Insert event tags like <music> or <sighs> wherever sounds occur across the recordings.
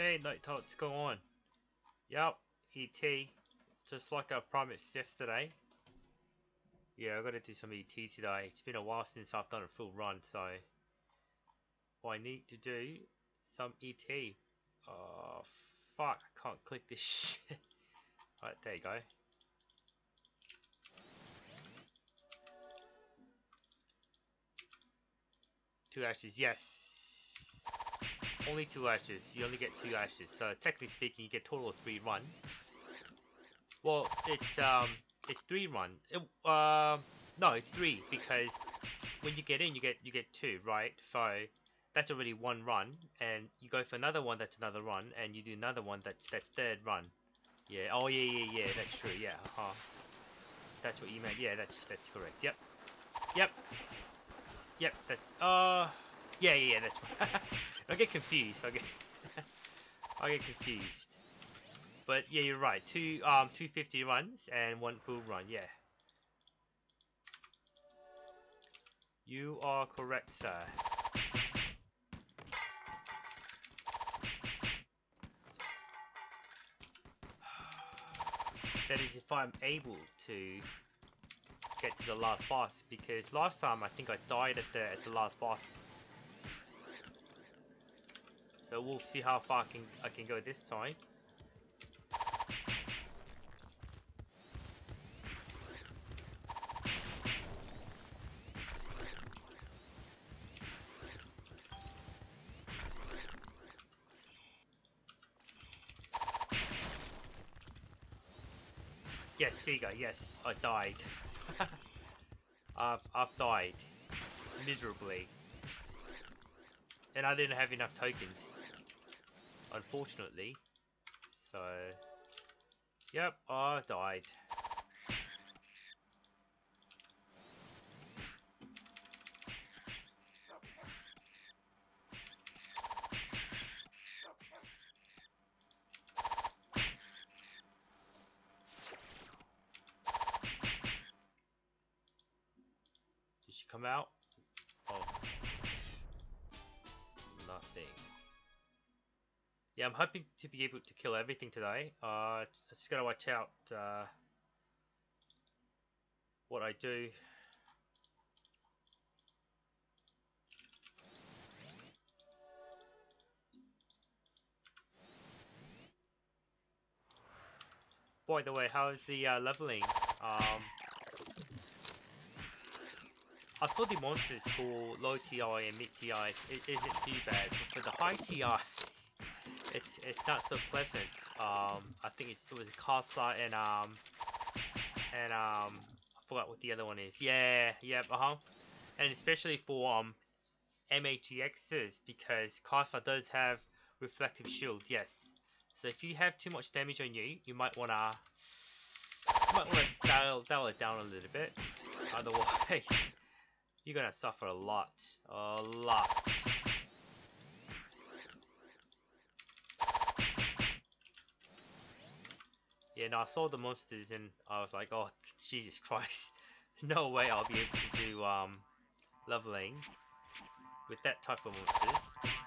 Hey, Night what's going on? Yup, ET. Just like I promised yesterday. Yeah, I gotta do some ET today. It's been a while since I've done a full run, so I need to do some ET. Oh, fuck, I can't click this <laughs> shit. Right, there you go. Two ashes, yes. Only two ashes. You only get two ashes. So technically speaking, you get total of three run. Well, it's um, it's three run. It, uh, no, it's three because when you get in, you get you get two, right? So that's already one run, and you go for another one. That's another run, and you do another one. That's that's third run. Yeah. Oh yeah, yeah, yeah. That's true. Yeah. Uh -huh. That's what you meant. Yeah, that's that's correct. Yep. Yep. Yep. That's uh. Yeah, yeah, yeah. That's. <laughs> I get confused. I get. <laughs> I get confused. But yeah, you're right. Two um 250 runs and one full run. Yeah. You are correct, sir. <sighs> that is if I'm able to get to the last boss because last time I think I died at the at the last boss so we'll see how far I can, I can go this time. Yes, Sega, yes, I died. <laughs> I've, I've died. Miserably. And I didn't have enough tokens unfortunately. So, yep, I died. Did she come out? Yeah, I'm hoping to be able to kill everything today. Uh, I just gotta watch out uh, what I do. By the way, how is the uh, leveling? Um, I thought the monsters for low TI and mid TI is, isn't too bad, but for the high TI it's not so pleasant. Um, I think it's, it was Kasa and um and um I forgot what the other one is. Yeah, yeah, uh huh. And especially for um MATXs because Kasa does have reflective shield. Yes. So if you have too much damage on you, you might wanna you might wanna dial dial it down a little bit. Otherwise, <laughs> you're gonna suffer a lot, a lot. Yeah, no, I saw the monsters and I was like, oh, Jesus Christ. <laughs> No way I'll be able to do um, leveling with that type of monsters.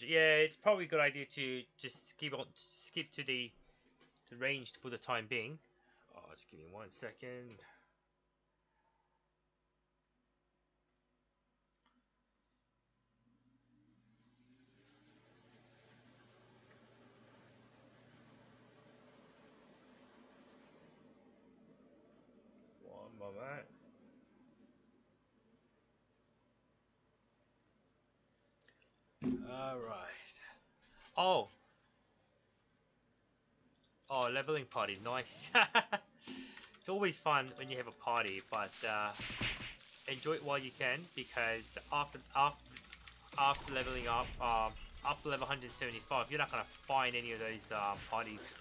Ranger. Yeah, it's probably a good idea to just skip on, skip to the, the ranged for the time being. Oh, just give me one second. One moment. Alright. Oh! Oh, leveling party, nice. <laughs> it's always fun when you have a party, but uh, enjoy it while you can because after after after leveling up, um, after level 175, you're not gonna find any of those uh, parties.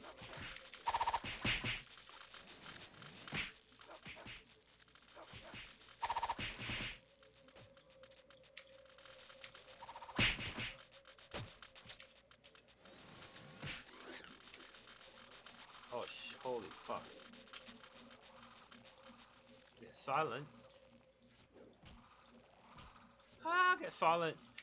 Silenced. Ah, get silenced.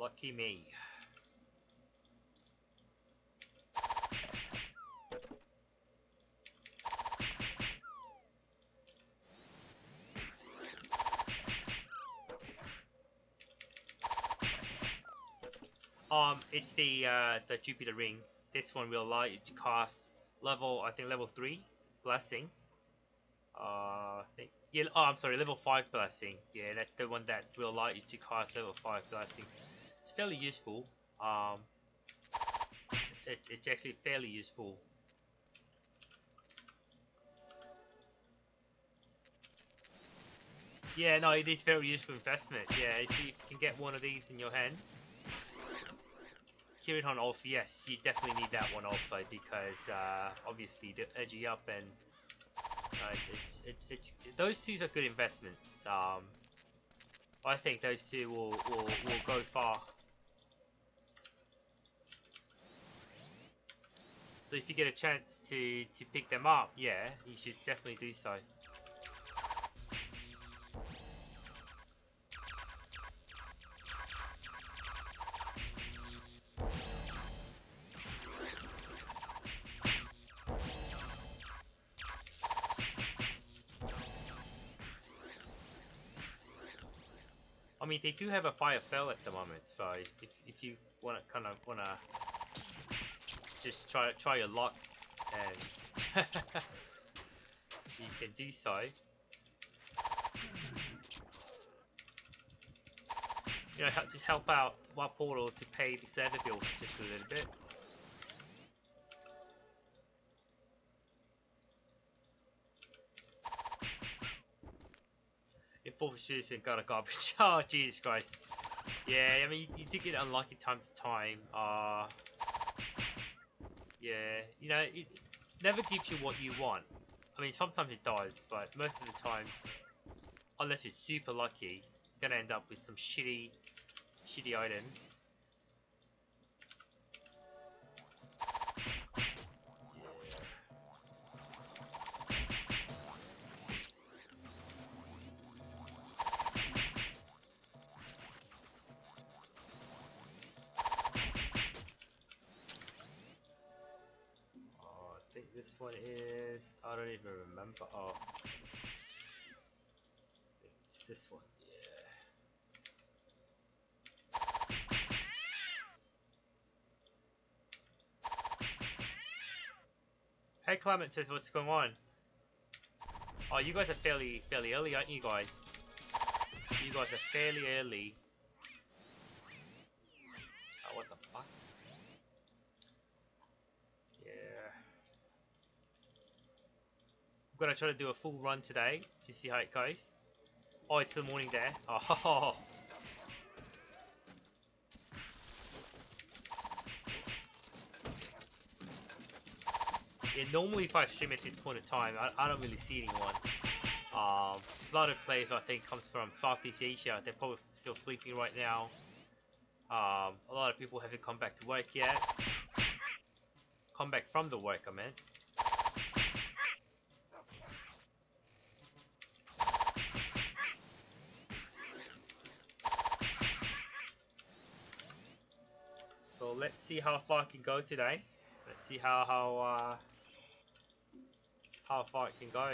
Lucky me. Um, it's the uh, the Jupiter ring. This one will allow you to cast level, I think level three blessing. Uh, yeah. Oh, I'm sorry, level five blessing. Yeah, that's the one that will allow you to cast level five blessing. It's fairly useful. Um, it, it's actually fairly useful. Yeah, no, it is very useful investment. Yeah, if you can get one of these in your hand. Kirihon also, yes, you definitely need that one also because uh, obviously the edgy up and uh, it's, it's, it's, those two are good investments. Um, I think those two will, will, will go far. So if you get a chance to, to pick them up, yeah, you should definitely do so. I mean, they do have a fire fell at the moment, so if, if you want to kind of want to just try try your luck and <laughs> you can do so. You know, help, just help out my portal to pay the server bills just a little bit. And got a garbage. <laughs> oh, Jesus Christ. Yeah, I mean, you, you do get unlucky time to time. Uh, yeah, you know, it never gives you what you want. I mean, sometimes it does, but most of the times, unless you're super lucky, you're gonna end up with some shitty, shitty items. Clement says what's going on? Oh, you guys are fairly fairly early, aren't you guys? You guys are fairly early. Oh, what the fuck? Yeah. I'm gonna try to do a full run today to see how it goes. Oh, it's the morning there. Oh. <laughs> Yeah, normally if I stream at this point in time, I, I don't really see anyone. Um, a lot of players I think comes from Southeast Asia. They're probably still sleeping right now. Um, a lot of people haven't come back to work yet. Come back from the work, I meant. So let's see how far I can go today. Let's see how how uh, how far it can go.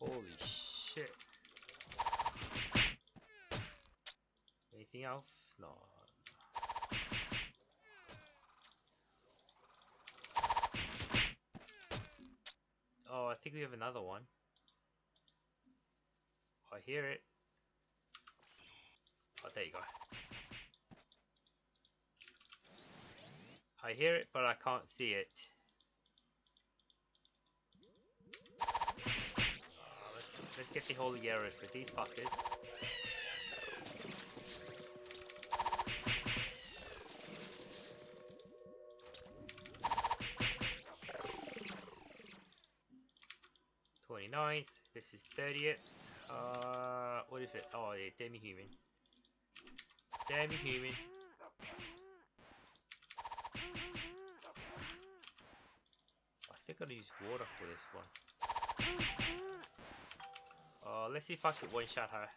Holy shit. Anything else? No. Oh, I think we have another one. I hear it. There you go. I hear it, but I can't see it. Uh, let's, let's get the holy arrows for these fuckers. 29th. This is 30th. Uh, what is it? Oh, yeah, demi-human. Demi-human. I think I'll use water for this one. Uh, let's see if I can one-shot her.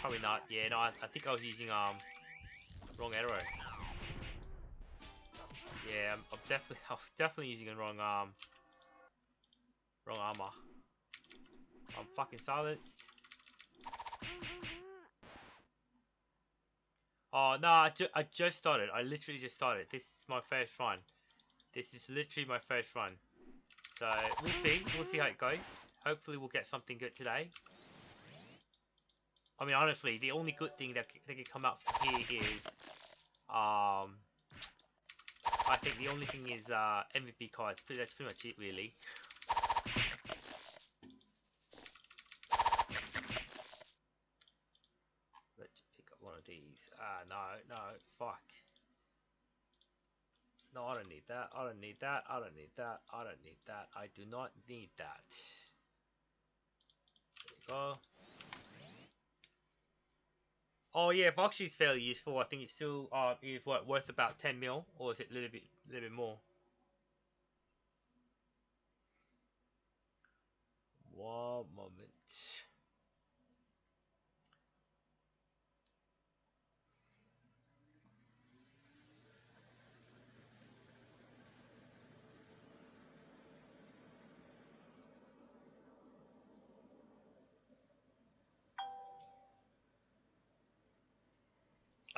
Probably not. Yeah, no, I, I think I was using, um, wrong arrow. Yeah, I'm, I'm definitely, <laughs> I'm definitely using the wrong, um, Wrong armor. I'm fucking silent. Oh, no, I, ju I just started. I literally just started. This is my first run. This is literally my first run. So, we'll see. We'll see how it goes. Hopefully we'll get something good today. I mean, honestly, the only good thing that, that can come out from here is... Um... I think the only thing is uh, MVP cards. That's pretty much it, really. Ah, no, no, fuck. No, I don't need that. I don't need that. I don't need that. I don't need that. I do not need that. There we go. Oh yeah, Voxy is fairly useful. I think it's still uh is what worth about 10 mil, or is it a little bit, little bit more? One moment.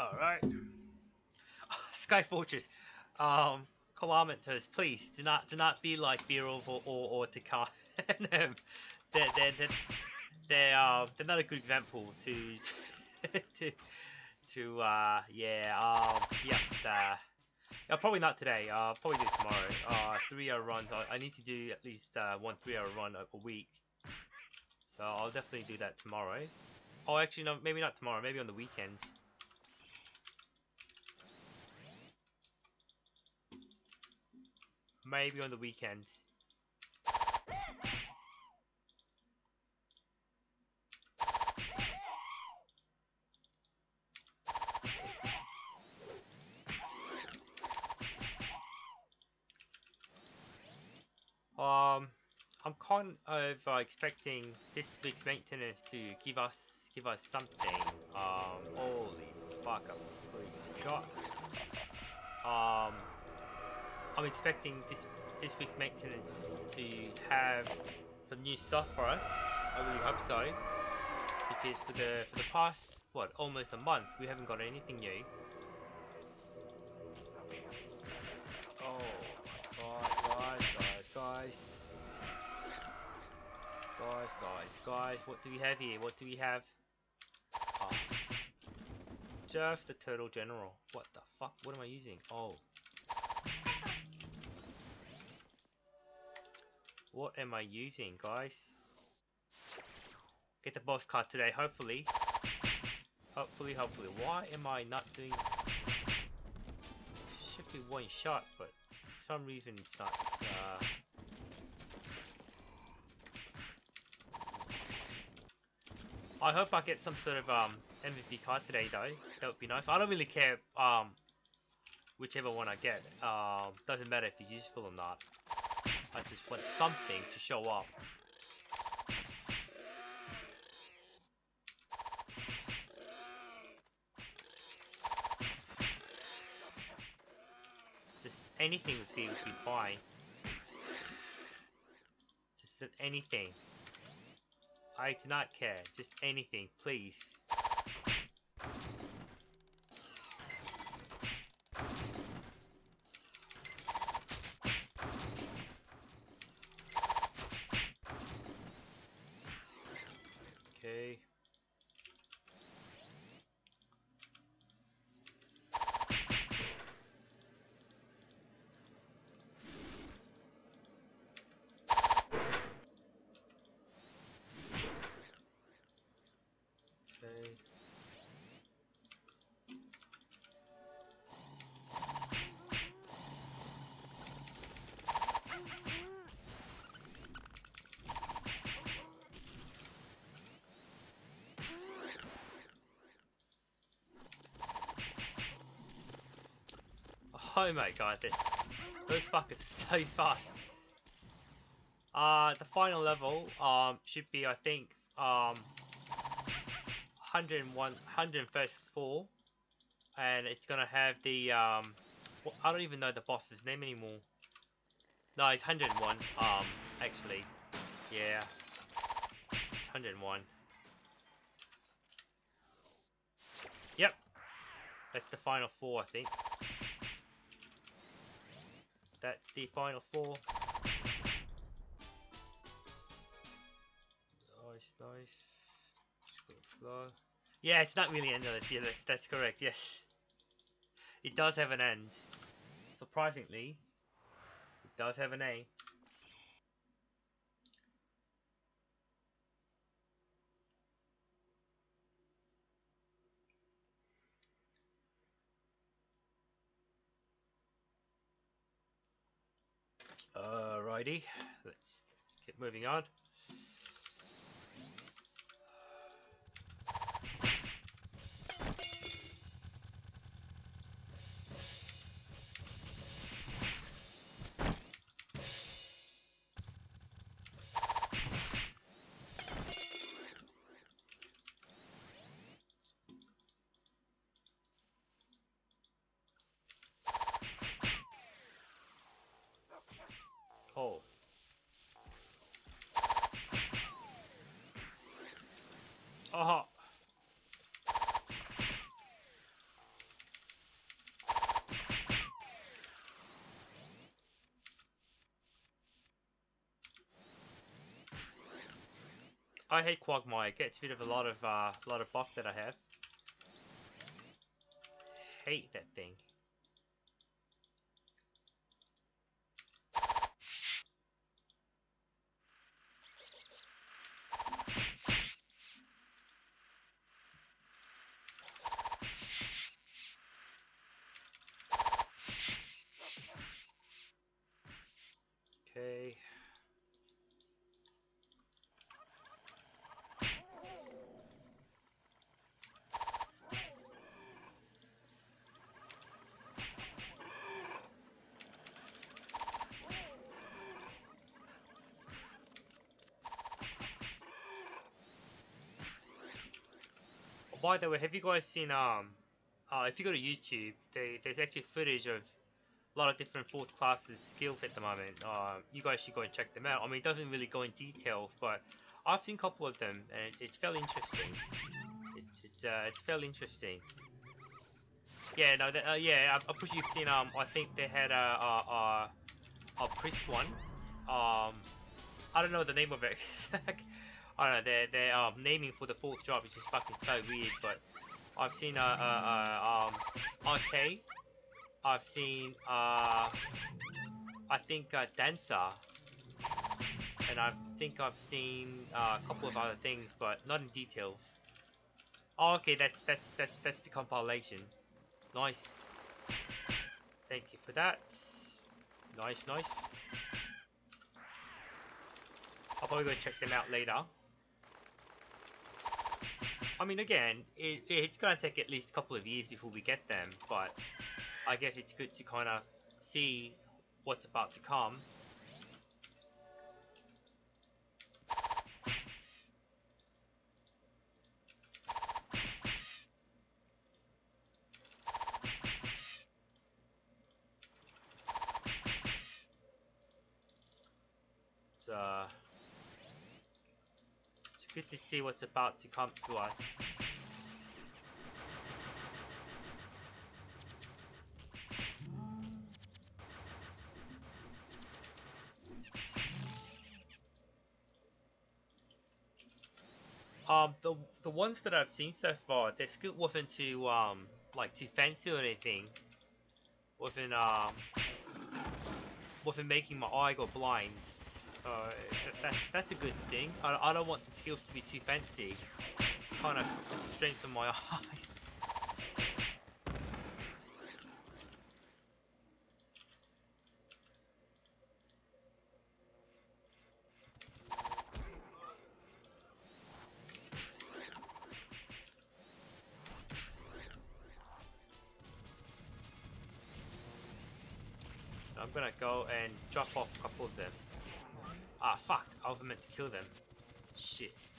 Alright. <laughs> Sky Fortress. Um, kilometers, please do not do not be like Birov or or, Takar. <laughs> they're, they're, they're, they're, uh, they're not a good example to <laughs> to to uh yeah um yeah uh, yeah probably not today uh probably do tomorrow uh three hour runs I, I need to do at least uh one three hour run a, a week so I'll definitely do that tomorrow oh actually no maybe not tomorrow maybe on the weekend maybe on the weekend Um, I'm kind of uh, expecting this week's maintenance to give us give us something. Um, holy fuck, I. Um, I'm expecting this this week's maintenance to have some new stuff for us. I really hope so, because for the for the past what almost a month we haven't got anything new. Oh god, guys, guys, guys. Guys, guys, guys, what do we have here? What do we have? Oh. Just the Turtle General. What the fuck? What am I using? Oh. What am I using, guys? Get the boss card today, hopefully. Hopefully, hopefully. Why am I not doing... Should be one shot, but for some reason it's not. Uh... I hope I get some sort of um, MVP card today though. That would be nice. I don't really care um, whichever one I get. Um, doesn't matter if it's useful or not. I just want something to show up. Just anything would be, would be fine. Just anything. I do not care. Just anything, please. Okay. Okay. Oh my god, this those fuckers are so fast. Uh the final level um should be I think um 101 134 and it's gonna have the um well, I don't even know the boss's name anymore. No, it's 101 um actually. Yeah. It's 101. Yep. That's the final four I think. That's the final four. Nice, nice. Yeah, it's not really endless. Yeah, that's, that's correct. Yes, it does have an end. Surprisingly, it does have an A. Alrighty, let's keep moving on. I hate Quagmire. It gets rid of a lot of uh, a lot of buff that I have. Hate that thing. Okay. By the way, have you guys seen um uh, if you go to YouTube, they, there's actually footage of a lot of different fourth classes skills at the moment. Uh, you guys should go and check them out. I mean, it doesn't really go in details, but I've seen a couple of them, and it's fairly interesting. It's it's, uh, it's fairly interesting. Yeah, no, that, uh, yeah, I'm, I'm pretty sure you've seen. Um, I think they had a a, a, a priest one. Um, I don't know the name of it. <laughs> I don't know. Their their um naming for the fourth job is just fucking so weird, but I've seen uh, uh, uh um RK. I've seen uh I think uh, Dancer, and I think I've seen uh, a couple of other things, but not in details. Oh, okay, that's that's that's that's the compilation. Nice. Thank you for that. Nice, nice. I'll probably go check them out later. I mean, again, it, it's going to take at least a couple of years before we get them, but I guess it's good to kind of see what's about to come. So, it's good to see what's about to come to us. Um, the the ones that I've seen so far, their skill wasn't too um like too fancy or anything. Wasn't um wasn't making my eye go blind. Uh, that's that's a good thing. I, I don't want the skills to be too fancy. Kind of strengthen my <laughs> eyes. Kill them. Shit.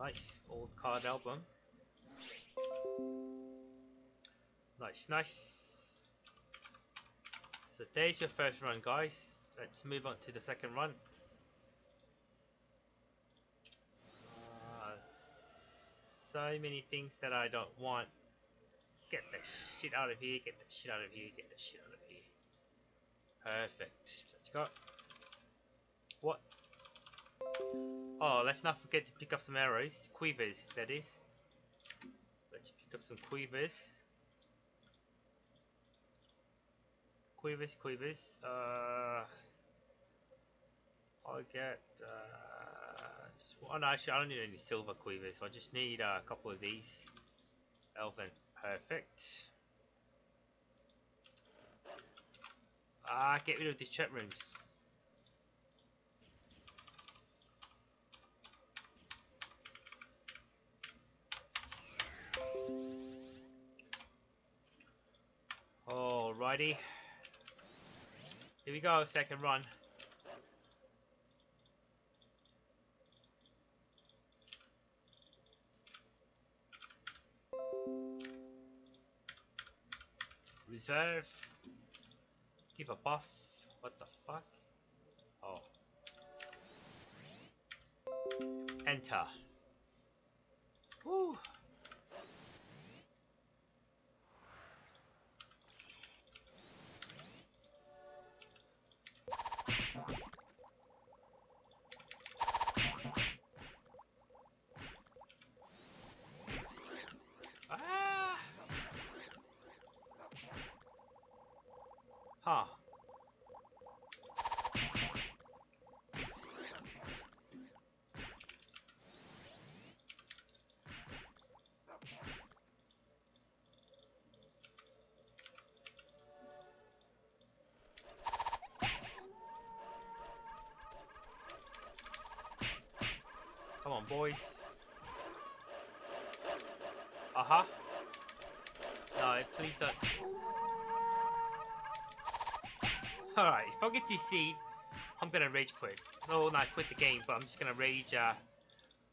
Nice, old card album. Nice, nice. So there's your first run, guys. Let's move on to the second run. Uh, so many things that I don't want. Get the shit out of here, get the shit out of here, get the shit out of here. Perfect. Let's go. What? Oh, let's not forget to pick up some arrows. Quivers, that is. Let's pick up some quivers. Quivers, quivers. Uh, I'll get. Uh, just one. Actually, I don't need any silver quivers. I just need uh, a couple of these. Elven, perfect. Ah, get rid of these chat rooms. Alrighty. Here we go, second run. Reserve. Give a buff. What the fuck? Oh. Enter. Woo! Boys. Uh-huh. No, please don't. Alright, if I get DC, I'm gonna rage quit. No, not quit the game, but I'm just gonna rage, uh,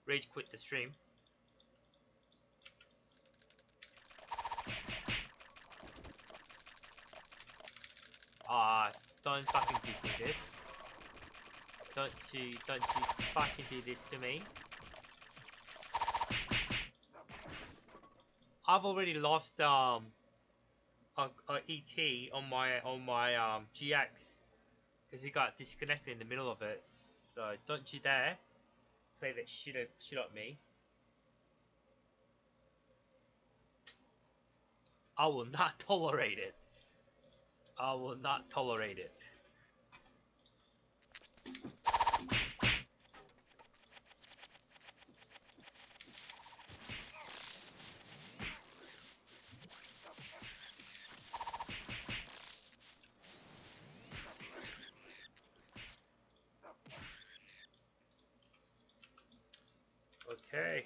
rage quit the stream. Ah, uh, don't fucking do this. Don't you, don't you fucking do this to me. I've already lost um a, a ET on my on my um GX because he got disconnected in the middle of it. So don't you dare play that shit at, shit at me. I will not <laughs> tolerate it. I will not tolerate it. Okay.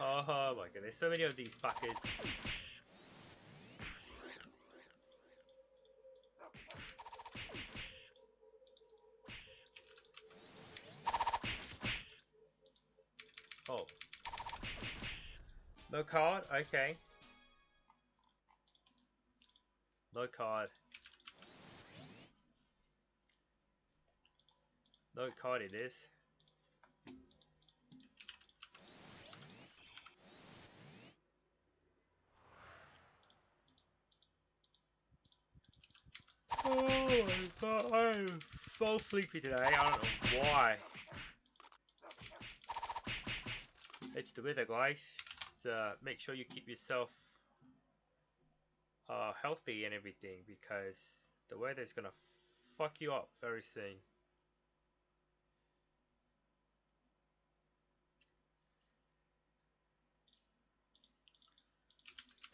Oh my goodness, so many of these fuckers. Oh. No card? Okay. No card. No card it is. Oh my god, I'm so sleepy today. I don't know why. It's the weather, guys. Just, uh, make sure you keep yourself uh, healthy and everything because the weather is gonna fuck you up very soon.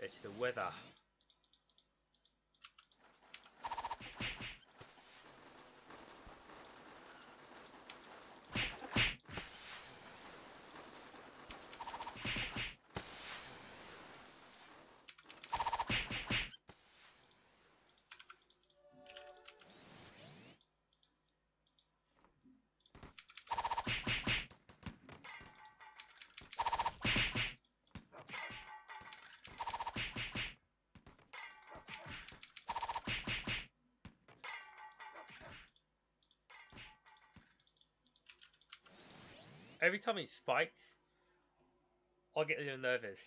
It's the weather. Every time it spikes, I get a little nervous.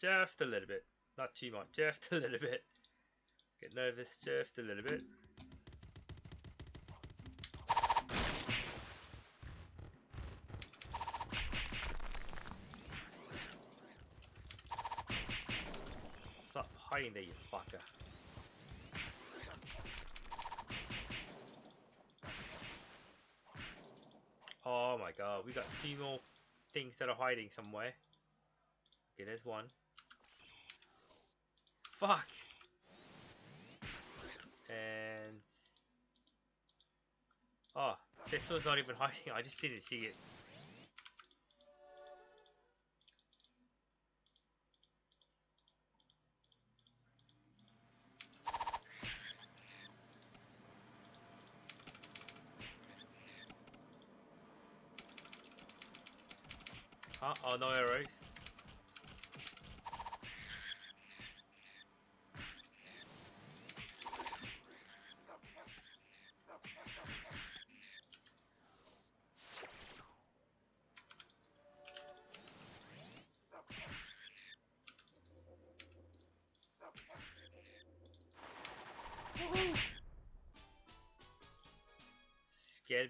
Just a little bit. Not too much, just a little bit. Get nervous just a little bit. Stop hiding there, you fucker. Oh my god, we got two more things that are hiding somewhere. Okay, there's one. Fuck! And... Oh, this one's not even hiding, <laughs> I just didn't see it.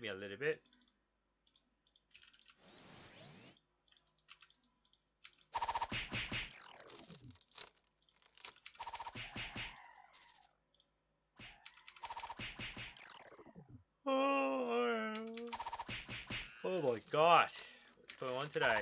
Me a little bit. Oh, oh my gosh. What's going on today? Okay.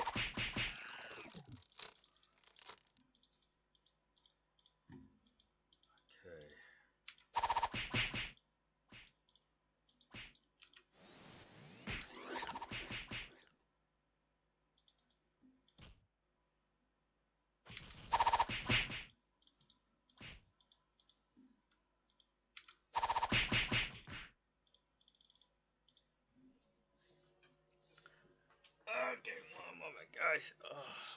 Okay, one moment, guys. Oh,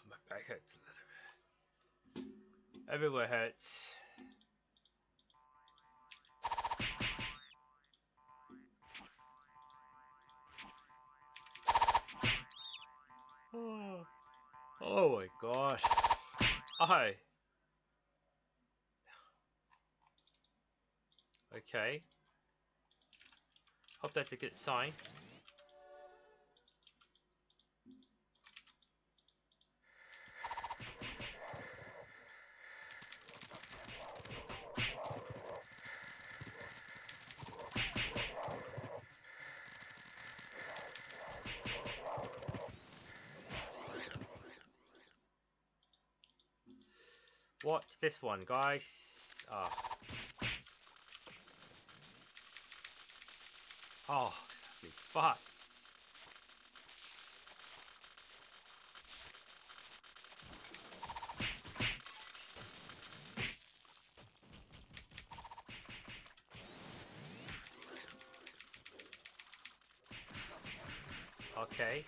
my back hurts a little Oh, oh my gosh. Oh. Okay. Hope that's a good sign. What's this one, guys? Ah. Oh, fuck. Okay.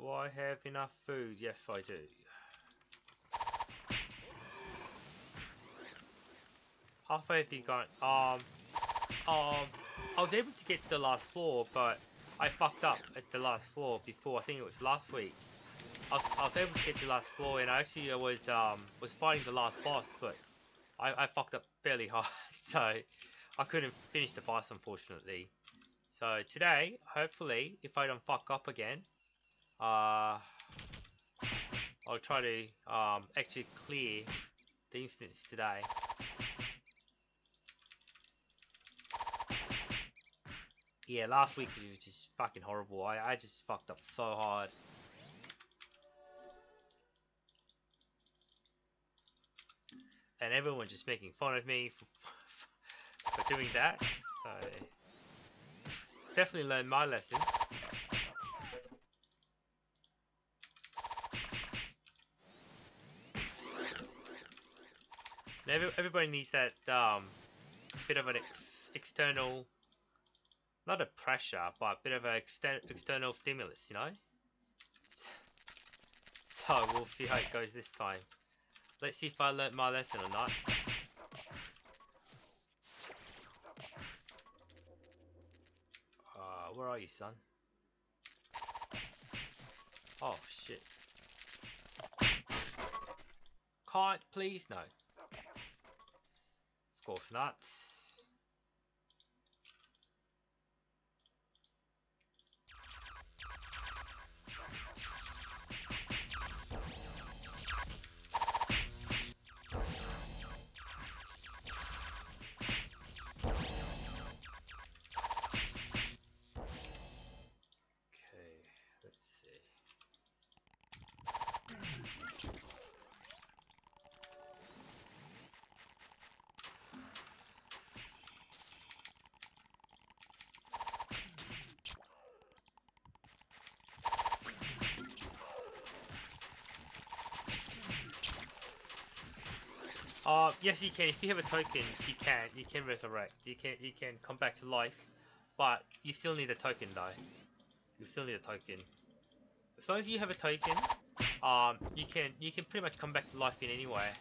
Do I have enough food? Yes, I do. Halfway have you gone? Um, um, I was able to get to the last floor, but I fucked up at the last floor before. I think it was last week. I was, I was able to get to the last floor, and I actually was um was fighting the last boss, but I, I fucked up fairly <laughs> hard, so I couldn't finish the boss unfortunately. So today, hopefully, if I don't fuck up again, uh, I'll try to um, actually clear the instance today. Yeah, last week it was just fucking horrible. I, I just fucked up so hard. And everyone just making fun of me for, <laughs> for doing that. So, definitely learned my lesson. Every, everybody needs that um, bit of an ex external, not a pressure, but a bit of an exter external stimulus, you know? <laughs> So we'll see how it goes this time. Let's see if I learnt my lesson or not. Uh, where are you, son? Oh, shit. Can't, please? No. Of course not. Yes, you can. If you have a token, you can. You can resurrect. You can. You can come back to life, but you still need a token, though. You still need a token. As long as you have a token, um, you can. You can pretty much come back to life in any way. <sighs>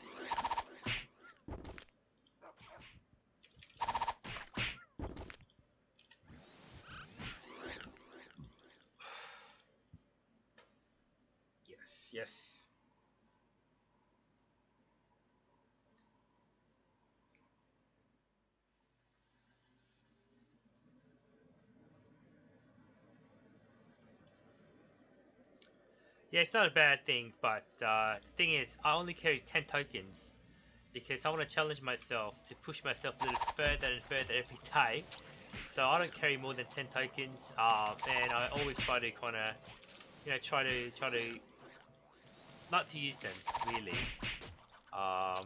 Yes. Yes. Yeah, it's not a bad thing, but uh, the thing is, I only carry 10 tokens because I want to challenge myself to push myself a little further and further every day. So I don't carry more than 10 tokens, uh, and I always try to kind of, you know, try to try to not to use them really. Um,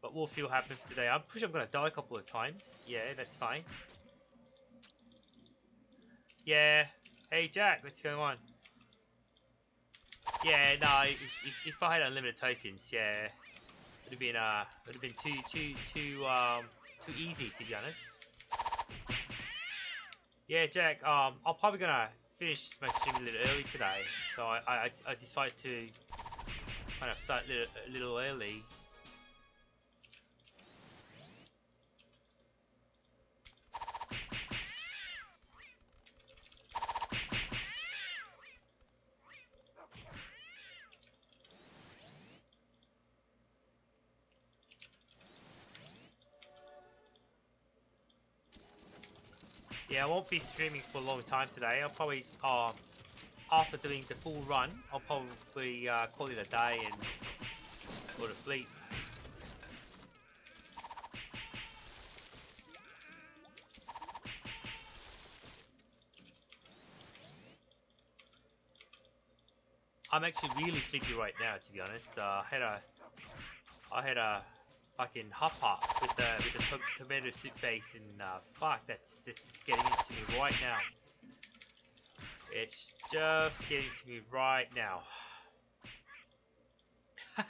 but we'll see what happens today. I'm pretty sure I'm gonna die a couple of times. Yeah, that's fine. Yeah, Hey Jack, what's going on? Yeah, no, if, if, I had unlimited tokens, yeah, would have been uh, would have been too too too um too easy to be honest. Yeah, Jack, um, I'm probably gonna finish my stream a little early today, so I I, I decided to kind of start a little, a little early. Yeah, I won't be streaming for a long time today. I'll probably, uh, after doing the full run, I'll probably uh, call it a day and go to sleep. I'm actually really sleepy right now, to be honest. Uh, I had a, I had a fucking hop hop with the with the tomato soup base, and uh, fuck, that's that's getting into me right now. It's just getting to me right now. <laughs>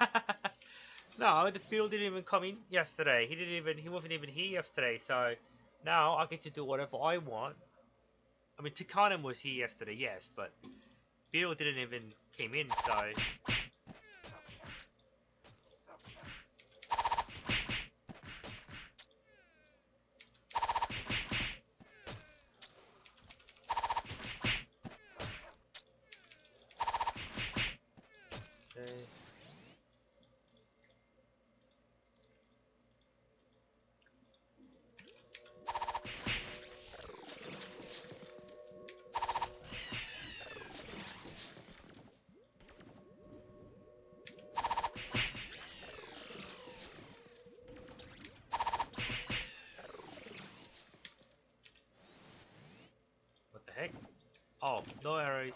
no, the Phil didn't even come in yesterday. He didn't even he wasn't even here yesterday. So now I get to do whatever I want. I mean, Tukanem was here yesterday, yes, but Beetle didn't even came in, so Okay. What the heck? Oh, no arrows.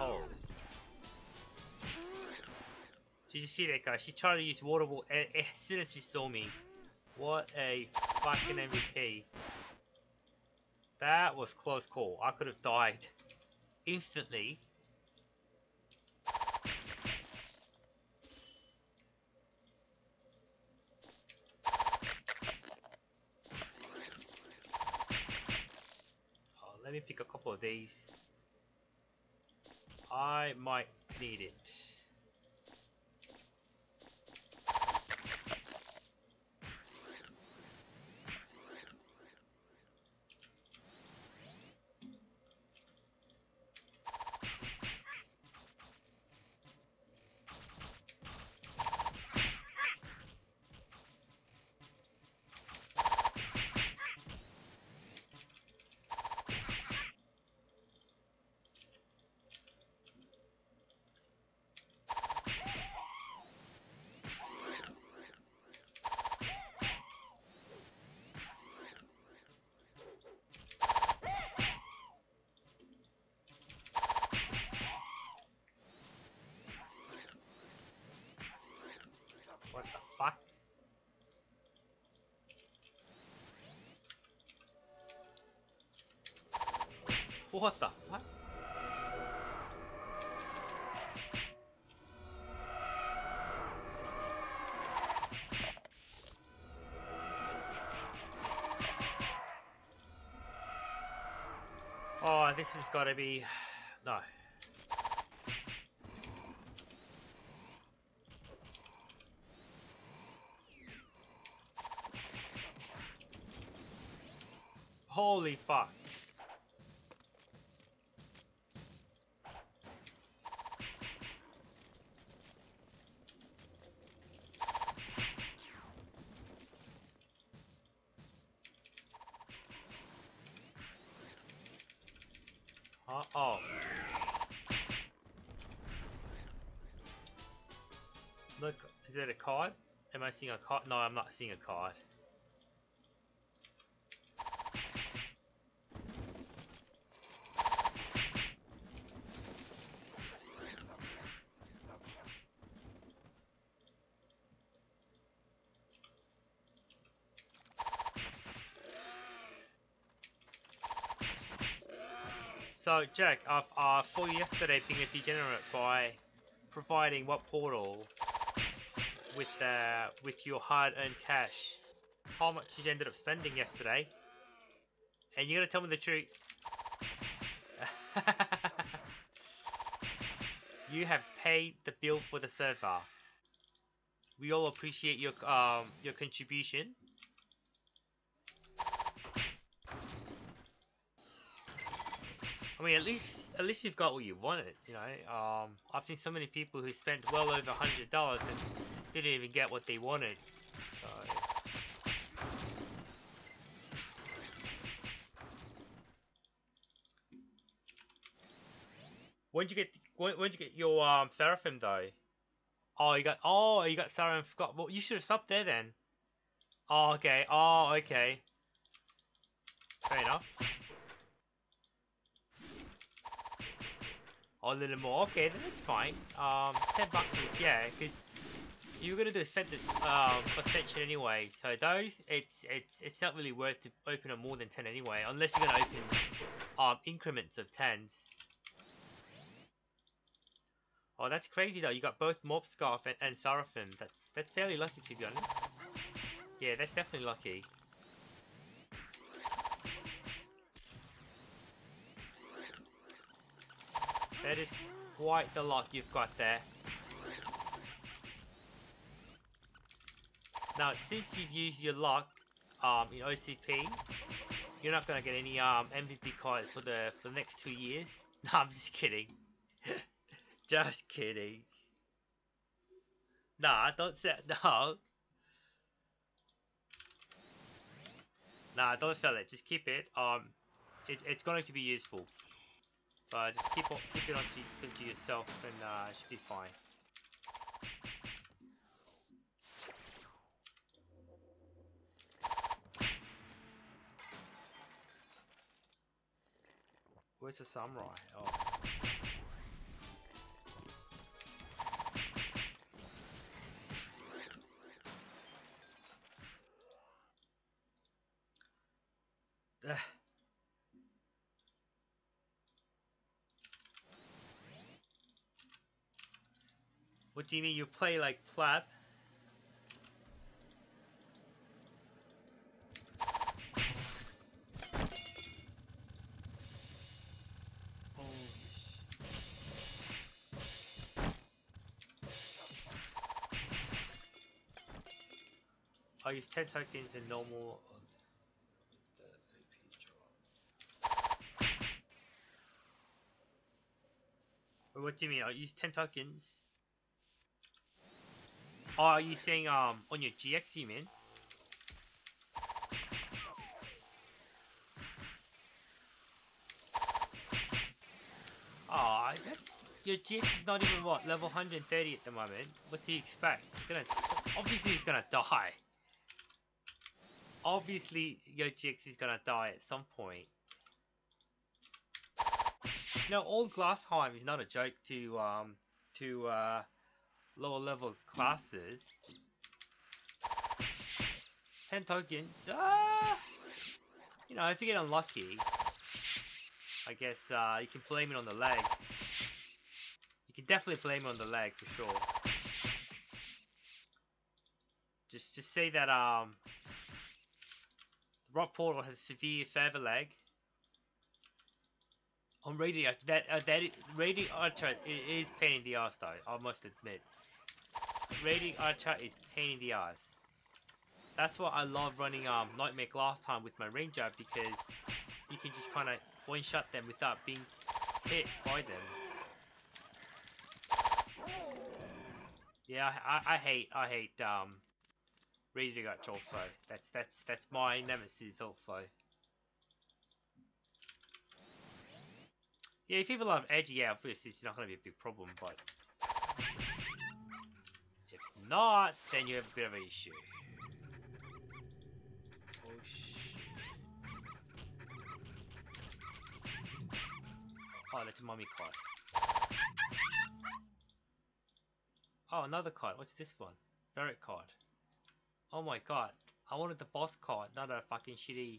Oh. Did you see that guy? She tried to use water ball as soon as she saw me. What a fucking MVP. That was close call. I could have died instantly. Oh, let me pick a couple of these. I might need it. What the fuck? What the? Oh, this has got to be... No. Holy fuck. Seeing a card? No, I'm not seeing a card. So, Jack, I've uh, for yesterday being a degenerate by providing WarpPortal with uh, with your hard-earned cash. How much you ended up spending yesterday? And you're gonna tell me the truth. <laughs> you have paid the bill for the server. We all appreciate your um your contribution. I mean, at least at least you've got what you wanted, you know. Um, I've seen so many people who spent well over hundred dollars and didn't even get what they wanted. So. When'd you get when, when'd you get your um Seraphim though? Oh, you got oh you got Seraphim. Forgot. Well, you should have stopped there then. Oh, okay. Oh, okay. Fair enough. Oh, a little more. Okay, then that's fine. Um, 10 bucks yeah, because you were going to a sentence, um, extension anyway. So those, it's, it's, it's not really worth to open them more than 10 anyway, unless you're going to open, um, increments of 10s. Oh, that's crazy though. You got both Mob Scarf and, and Seraphim. That's, that's fairly lucky to be honest. Yeah, that's definitely lucky. That is quite the luck you've got there. Now, since you've used your luck um, in OCP, you're not gonna get any um, MVP cards for the for the next two years. <laughs> No, I'm just kidding. <laughs> just kidding. Nah, don't say <laughs> no. Nah, don't sell it. Just keep it. Um, it, it's going to be useful. But just keep, keep it onto, onto yourself and uh, it should be fine. Where's the samurai? Oh. Ugh. What do you mean you play like Plab? Use 10 tokens and normal. What do you mean? I use 10 tokens? Oh, are you saying um on your GX you mean? Oh, your GX is not even what level 130 at the moment. What do you expect? It's gonna obviously it's gonna die. Obviously your GX is gonna die at some point. You know, old Glast Heim is not a joke to um to uh lower level classes. 10 tokens. Uh, you know, if you get unlucky, I guess uh, you can blame it on the leg. You can definitely blame it on the leg for sure. Just, just say that um, WarpPortal has severe feather leg. On Radio, that uh, that is, Archer is pain in the ass though. I must admit. Raging Archer is pain in the ass. That's why I love running um Nightmare last time with my Ranger because you can just kind of one shot them without being hit by them. Yeah, I, I, I hate I hate um Raging Archer also. That's that's that's my nemesis also. Yeah, if people love edgy outfits, it's not going to be a big problem, but if not, then you have a bit of an issue. Oh shit. Oh, that's a mummy card. Oh, another card. What's this one? Ferret card. Oh my god. I wanted the boss card, not a fucking shitty,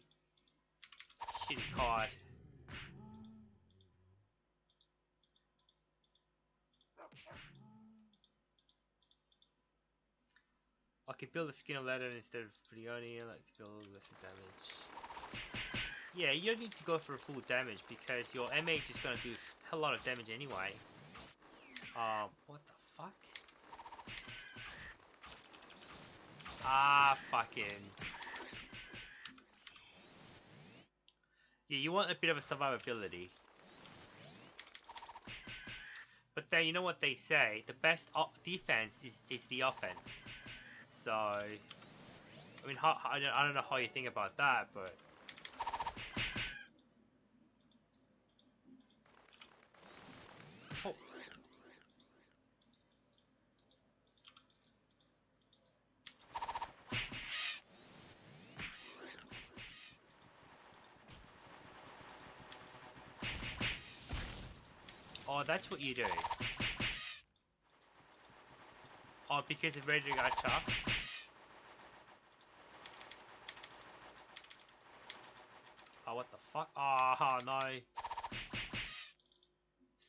shitty card. I could build a skin of leather instead of Brioni, I like to build less damage. Yeah, you don't need to go for a full damage because your MH is gonna do a lot of damage anyway. Um, what the fuck? Ah, fucking. Yeah, you want a bit of a survivability. But then, you know what they say? The best defense is, is the offense. So, I mean, I don't know how you think about that, but... that's what you do. Oh, because of Raging Archer. Oh, what the fuck? Ah, oh, no.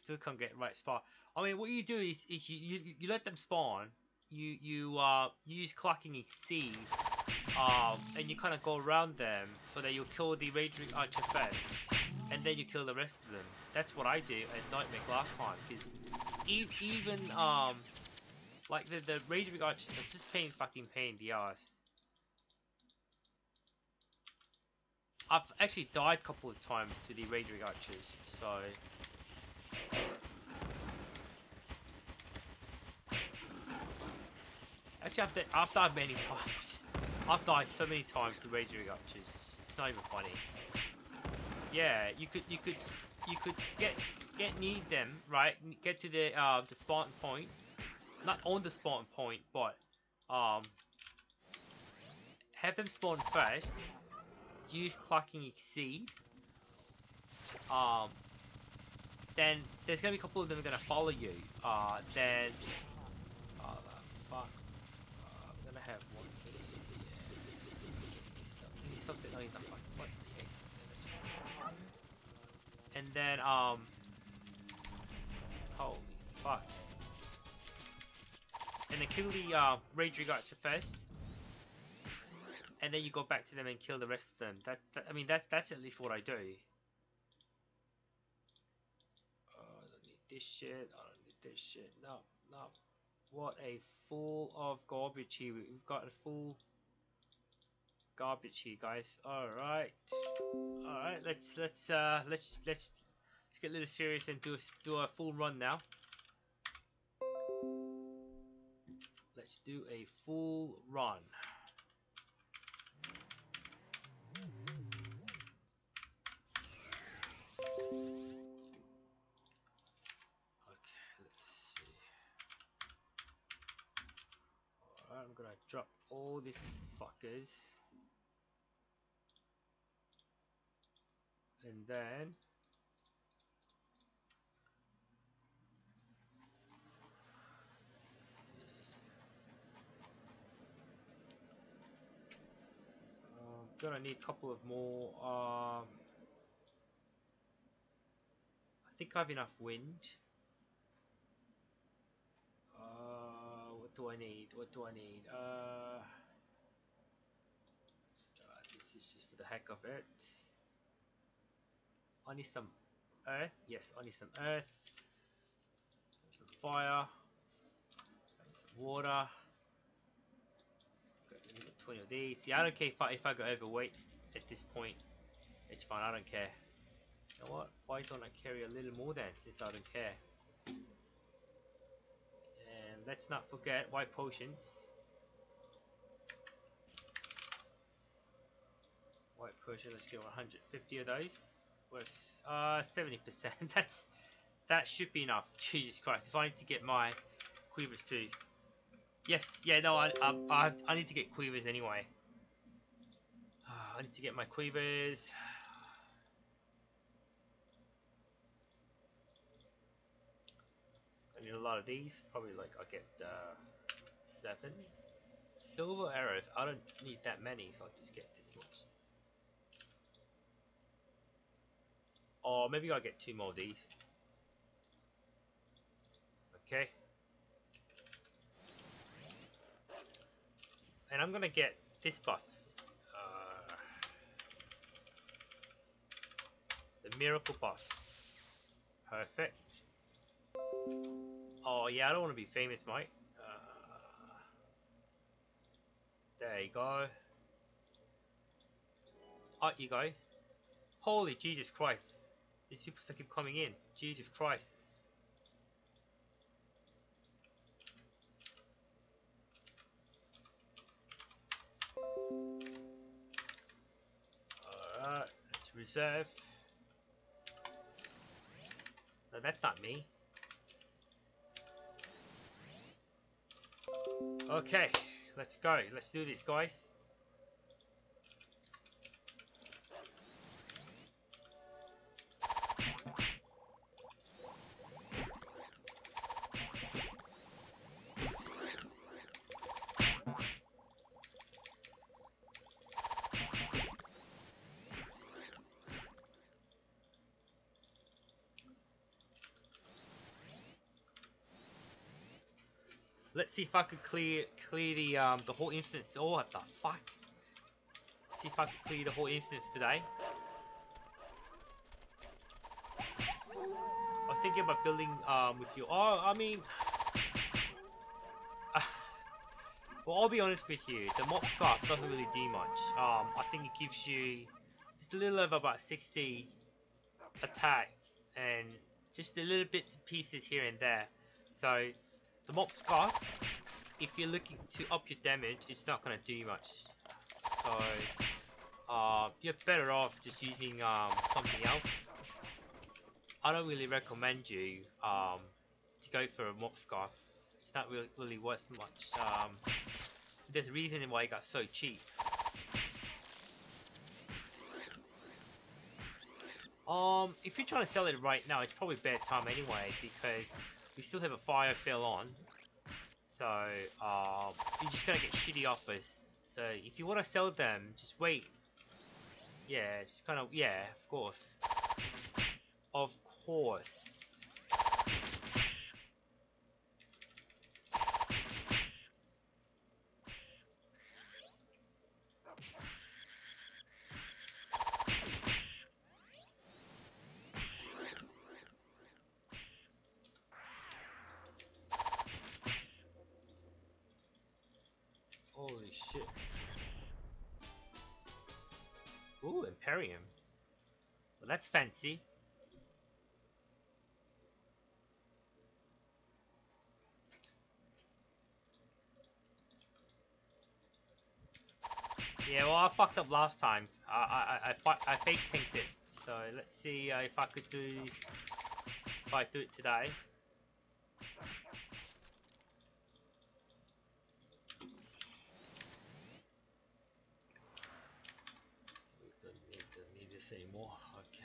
Still can't get right spot. I mean, what you do is, is you, you, you let them spawn. You you uh you use Cloaking Exceed, um, and you kind of go around them so that you kill the raging archer first, and then you kill the rest of them. That's what I do at Nightmare time Because e even um like the the raging archer, it's just pain fucking pain in the ass. I've actually died a couple of times to the raging archers, so. Actually, I've, I've died many times. I've died so many times to raging archers. It's not even funny. Yeah, you could, you could, you could get get need them, right? Get to the uh, the spawn point. Not on the spawn point, but um, have them spawn first use Cloaking Exceed, um, then there's gonna be a couple of them gonna follow you. Uh, then, oh the fuck, uh, I'm gonna have one. Yeah. Something, oh, he's not fucking what? And then, um, holy fuck. And then kill the uh, Raging Archer first and then you go back to them and kill the rest of them. That, that I mean, that's that's at least what I do. Oh, I don't need this shit. I don't need this shit. No, no. What a full of garbage here. We've got a full garbage here, guys. All right, all right. Let's let's uh let's let's let's get a little serious and do a, do a full run now. Let's do a full run. Drop all these fuckers. And then um, gonna need a couple of more um I think I have enough wind. Uh, what do I need? What do I need? Uh, uh, this is just for the heck of it. I need some earth. Yes, I need some earth. Some fire. Some water. Got 20 of these. Yeah, I don't care if I, if I go overweight at this point. It's fine, I don't care. You know what? Why don't I carry a little more then, since I don't care? And let's not forget white potions. White potion, let's get 150 of those. Worth uh 70%. <laughs> That's that should be enough. <laughs> Jesus Christ! If I need to get my quivers too. Yes, yeah, no, I I I, I need to get quivers anyway. <sighs> I need to get my quivers. <sighs> I need a lot of these. Probably like I'll get uh, seven silver arrows. I don't need that many, so I'll just get this much. Or maybe I'll get two more of these. Okay. And I'm gonna get this buff. Uh, the miracle buff. Perfect. Oh yeah, I don't want to be famous, mate. Uh, there you go. Out you go. Holy Jesus Christ. These people still keep coming in. Jesus Christ. Alright, let's reserve. No, that's not me. Okay, let's go. Let's do this, guys. See if I could clear clear the um the whole instance. Oh, what the fuck? See if I could clear the whole instance today. I was thinking about building um with you. Oh, I mean, <sighs> well, I'll be honest with you. The mob scarf doesn't really do much. Um, I think it gives you just a little over about 60 attack and just a little bits and pieces here and there. So the mob scarf, if you're looking to up your damage, it's not gonna do much. So, uh, you're better off just using um, something else. I don't really recommend you um, to go for a mob scarf. It's not really, really worth much. Um, there's a reason why it got so cheap. Um, if you're trying to sell it right now, it's probably bad time anyway because we still have a fire fail on. So, um, you're just gonna get shitty offers. So, if you want to sell them, just wait. Yeah, it's kind of, yeah, of course. Of course. Holy shit. Ooh, Imperium. Well, that's fancy. Yeah, well, I fucked up last time. I I I, I, face tanked it. So let's see uh, if I could do if I do it today. Don't need, don't need this anymore. Okay.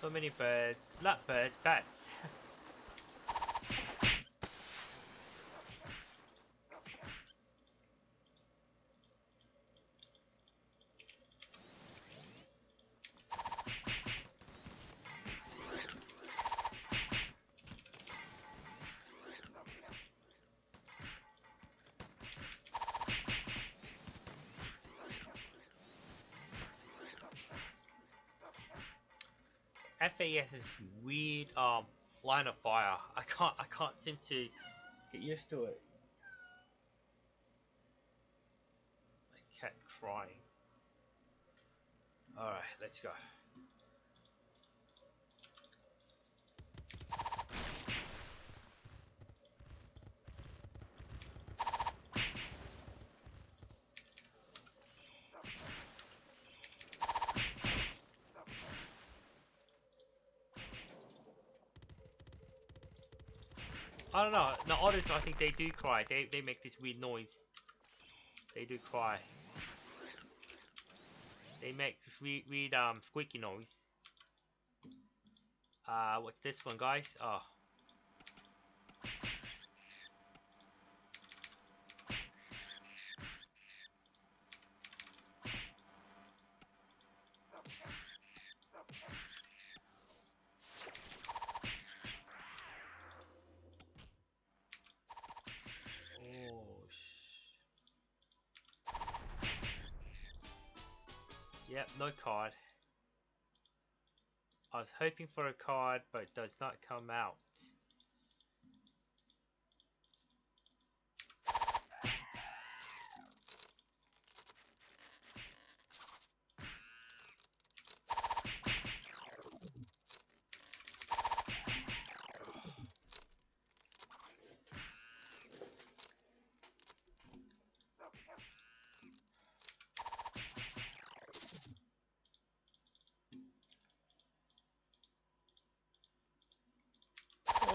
So many birds, not birds, bats. <laughs> FAS is weird um line of fire. I can't I can't seem to get used to it. My cat crying. Alright, let's go. I don't know. The otters, I think they do cry. They they make this weird noise. They do cry. They make this weird, weird um squeaky noise. Uh, what's this one, guys? Oh. Oh, hoping for a card, but it does not come out.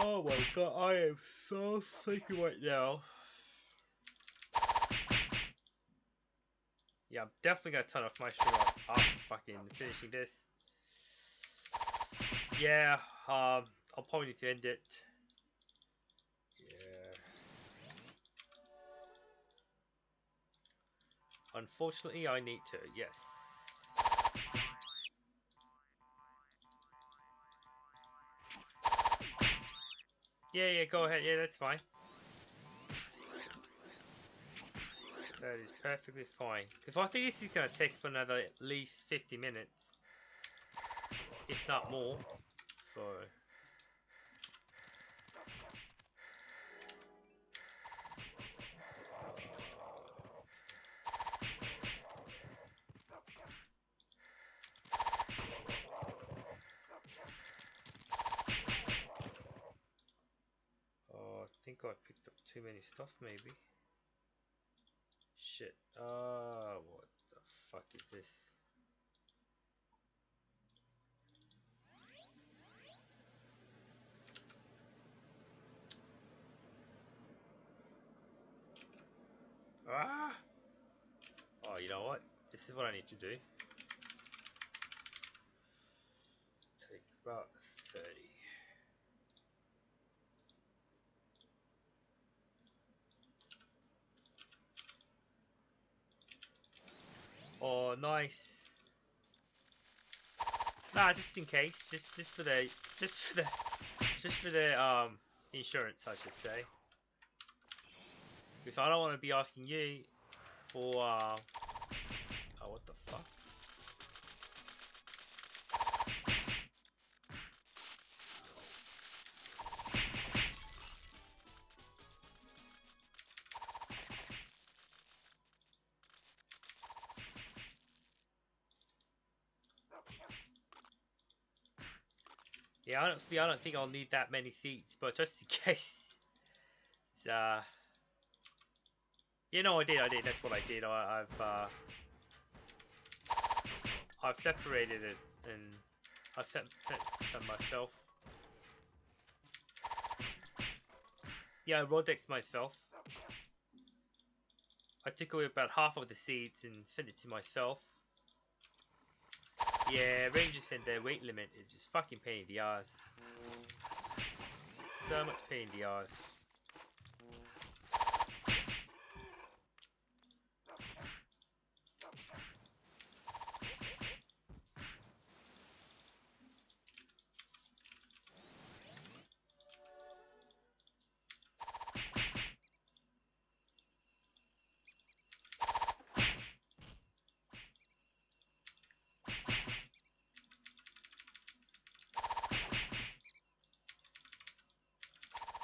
Oh my god, I am so sleepy right now. Yeah, I'm definitely gonna turn off my stream after fucking finishing this. Yeah, um, I'll probably need to end it. Yeah. Unfortunately, I need to, yes. Yeah, yeah, go ahead. Yeah, that's fine. That is perfectly fine. Because I think this is going to take for another at least 50 minutes. If not more. So... Oh, I think I picked up too many stuff maybe. Shit. Uh, what the fuck is this? Ah! Oh, you know what? This is what I need to do. Take about 30. Oh, nice. Nah, just in case, just just for the, just for the, just for the um insurance, I should say. Because I don't want to be asking you for, uh, oh, what the fuck? Yeah, I don't see. I don't think I'll need that many seats, but just in <laughs> case, uh, you know, I did. I did. That's what I did. I, I've uh, I've separated it and I've set, set myself. Yeah, I Rodex myself. I took away about half of the seeds and sent it to myself. Yeah, Rangers and their weight limit is just fucking pain in the ass. So much pain in the ass.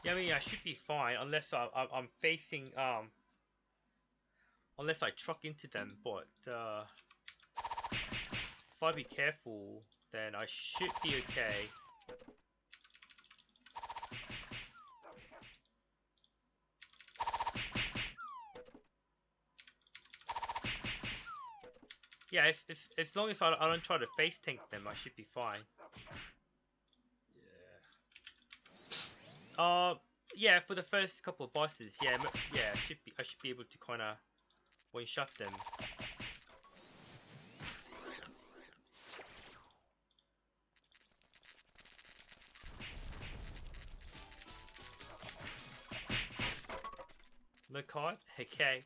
I mean, I should be fine unless I, I, I'm facing, um, unless I truck into them, but, uh, if I be careful, then I should be okay. Yeah, if, if as long as I, I don't try to face tank them, I should be fine. Uh, yeah, for the first couple of bosses, yeah, yeah, I should be, I should be able to kind of one shot them. No card? <laughs> Okay.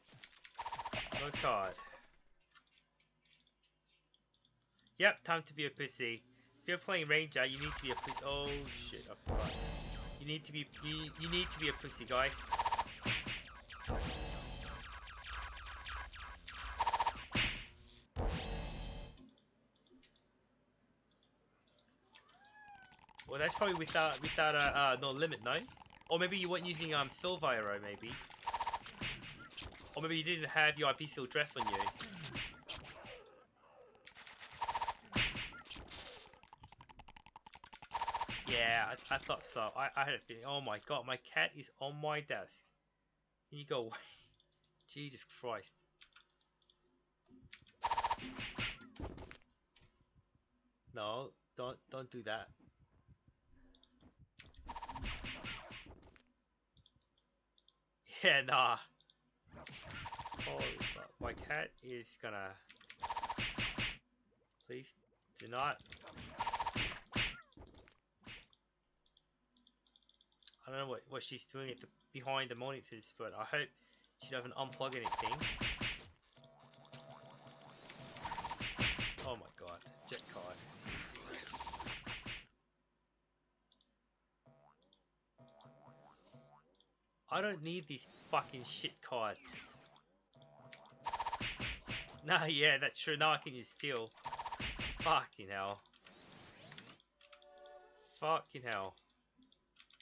No card. Yep, time to be a pussy. If you're playing Ranger, you need to be a pussy. Oh shit, I forgot. You need to be you, you need to be a pussy guy. Well, that's probably without without a uh, no limit, no? Or maybe you weren't using um silver arrow, maybe. Or maybe you didn't have your IP seal dress on you. Yeah, I, I thought so. I, I had a feeling. Oh my god, my cat is on my desk. Can you go away? <laughs> Jesus Christ. No, don't don't do that. Yeah, nah. Holy fuck. My cat is gonna... Please do not I don't know what, what she's doing at the, behind the monitors, but I hope she doesn't unplug anything. Oh my god, jet card. I don't need these fucking shit cards. <laughs> Nah, yeah, that's true. Now I can use steel. Fucking hell. Fucking hell.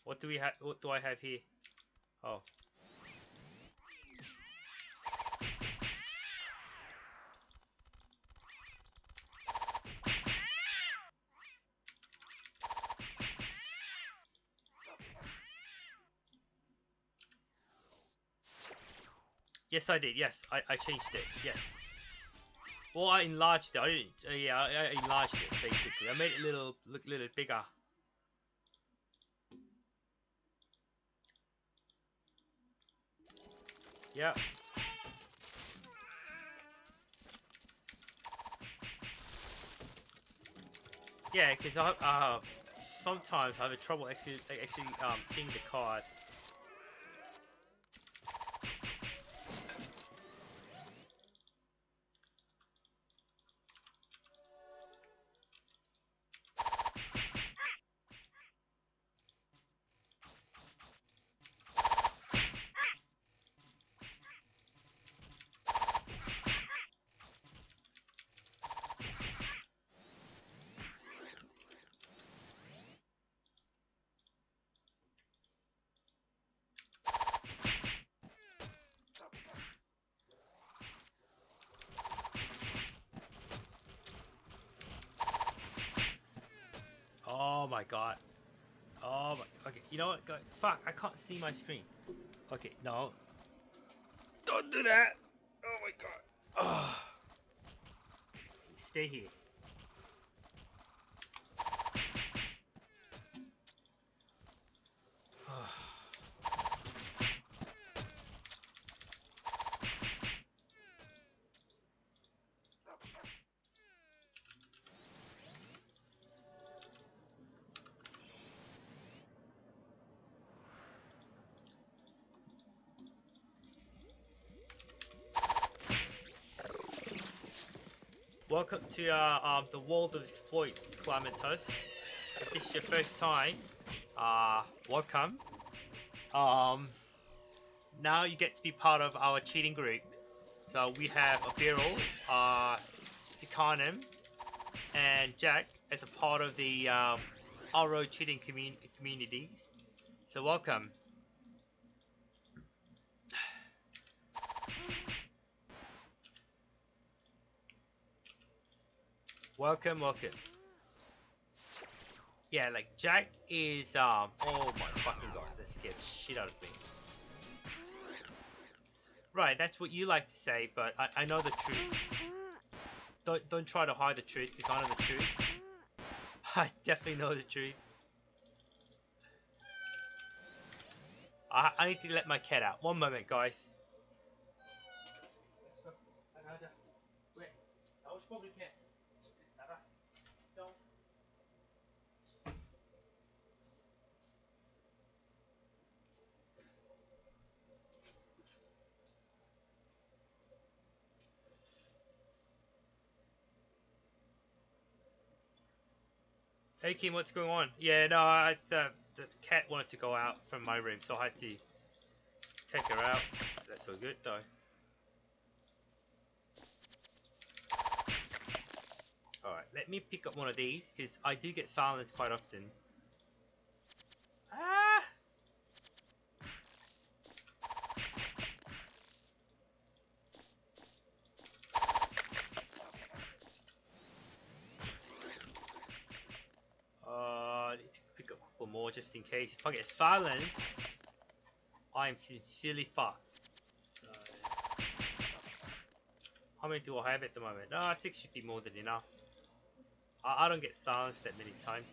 What do we have? What do I have here? Oh. Yes, I did. Yes, I, I changed it. Yes. Well, I enlarged it. I didn't. Uh, yeah, I, I enlarged it basically. I made it a little look a little bigger. Yep. Yeah, because I uh, sometimes I have trouble actually actually um seeing the card. Oh my god. Oh my. Okay, you know what? Go, fuck, I can't see my screen. Okay, no. Don't do that. Oh my god. <sighs> Stay here. Welcome to uh, um, the World of Exploits, Clementos. If this is your first time, uh, welcome. Um, now you get to be part of our cheating group. So we have Abiral, uh, Dikanim, and Jack as a part of the um, RO cheating commun community. So welcome. Welcome, welcome. Yeah, like Jack is um oh my fucking god, that scared shit out of me. Right, that's what you like to say, but I, I know the truth. Don't don't try to hide the truth, because I know the truth. <laughs> I definitely know the truth. I I need to let my cat out. One moment, guys. Wait, I was probably cat. Hey Kim, what's going on? Yeah, no, I, the, the cat wanted to go out from my room, so I had to take her out. That's all good though. Alright, let me pick up one of these, because I do get silenced quite often. Ah! More just in case. If I get silenced, I'm sincerely fucked. How many do I have at the moment? No, six should be more than enough. I, I don't get silenced that many times.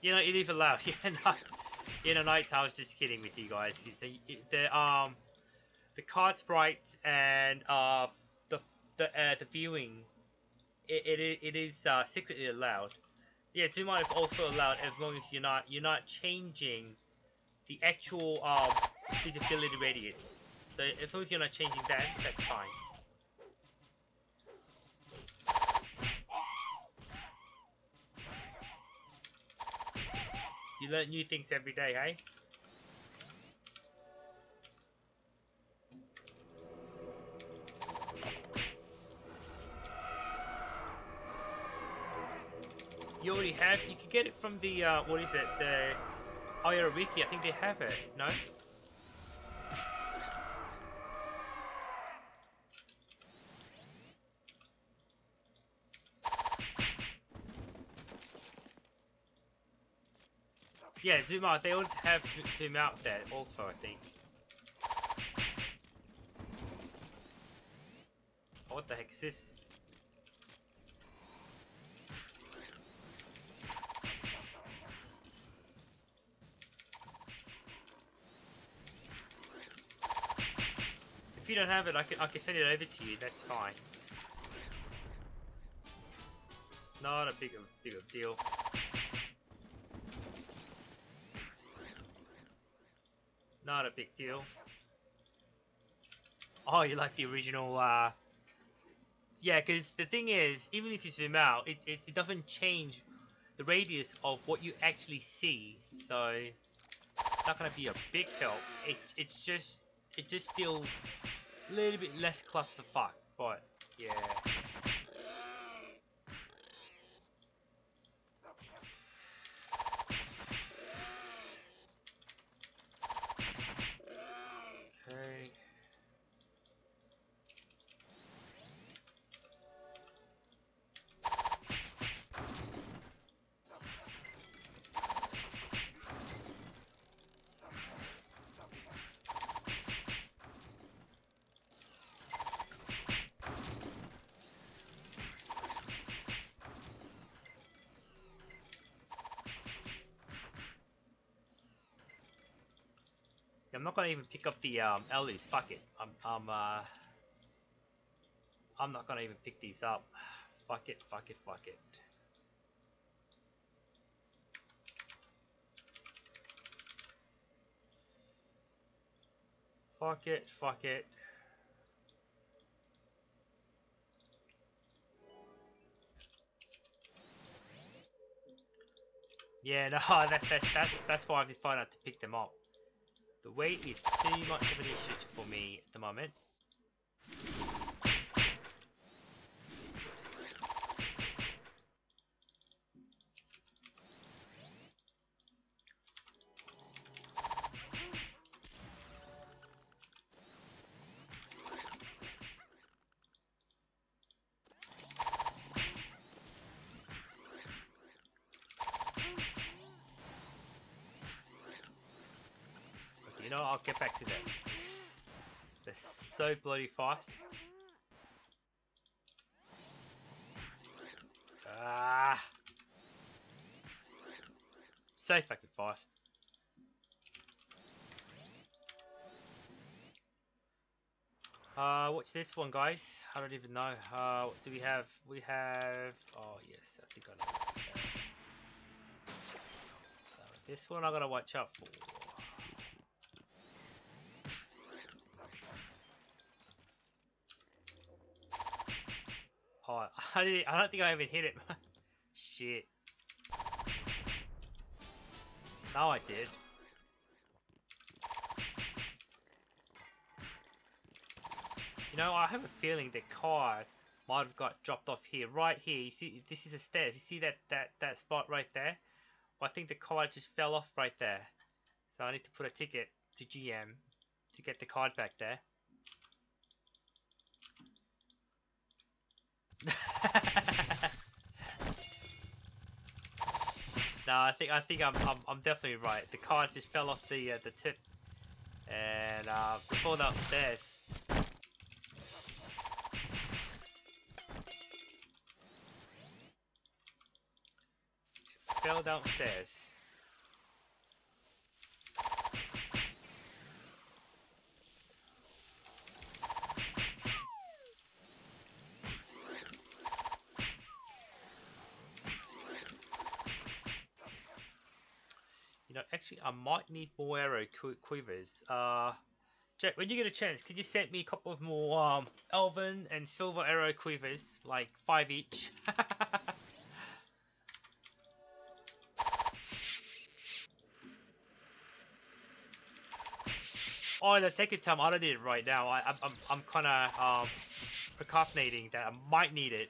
You know, it is allowed. Yeah, no. You know, night I was just kidding with you guys. The, the um, the card sprites and uh, the the uh, the viewing, it it, it is uh, secretly allowed. Yes, zoom is also allowed as long as you're not you're not changing the actual um visibility radius. So as long as you're not changing that, that's fine. You learn new things every day, hey? You already have, you can get it from the, uh, what is it, the IRO Wiki, I think they have it, no? Yeah, zoom out. They all have zoom out there also, I think. Oh, what the heck is this? If you don't have it, I can I can send it over to you. That's fine. Not a big big deal. Not a big deal. Oh, you like the original, uh... Yeah, because the thing is, even if you zoom out, it, it, it doesn't change the radius of what you actually see, so... It's not gonna be a big help. It, it's just... It just feels a little bit less clusterfuck, but... Yeah. I'm not gonna even pick up the um, Ellie's. Fuck it. I'm I'm uh I'm not gonna even pick these up. Fuck it, fuck it, fuck it. Fuck it, fuck it. Yeah, <laughs> no, that's that's that's that's why I've decided not to pick them up. The weight is too much of an issue for me at the moment. Bloody fast. Ah. So fucking fast. Uh, watch this one, guys. I don't even know. Uh, what do we have? We have. Oh yes, I think I know. Uh, this one I gotta watch out for. Oh, I, didn't, I don't think I even hit it. Shit. No, I did. You know, I have a feeling the car might have got dropped off here. Right here, you see, this is the stairs. You see that, that, that spot right there? Well, I think the car just fell off right there. So I need to put a ticket to GM to get the card back there. <laughs> no, I think I think I'm I'm, I'm definitely right. The card just fell off the uh, the tip and uh, fall downstairs. Fell downstairs. You know, actually, I might need more arrow qu quivers. Uh, Jack, when you get a chance, could you send me a couple of more um, elven and silver arrow quivers, like five each? <laughs> oh, no, take time. I don't need it right now. I, I'm, I'm, I'm kind of um, procrastinating that I might need it.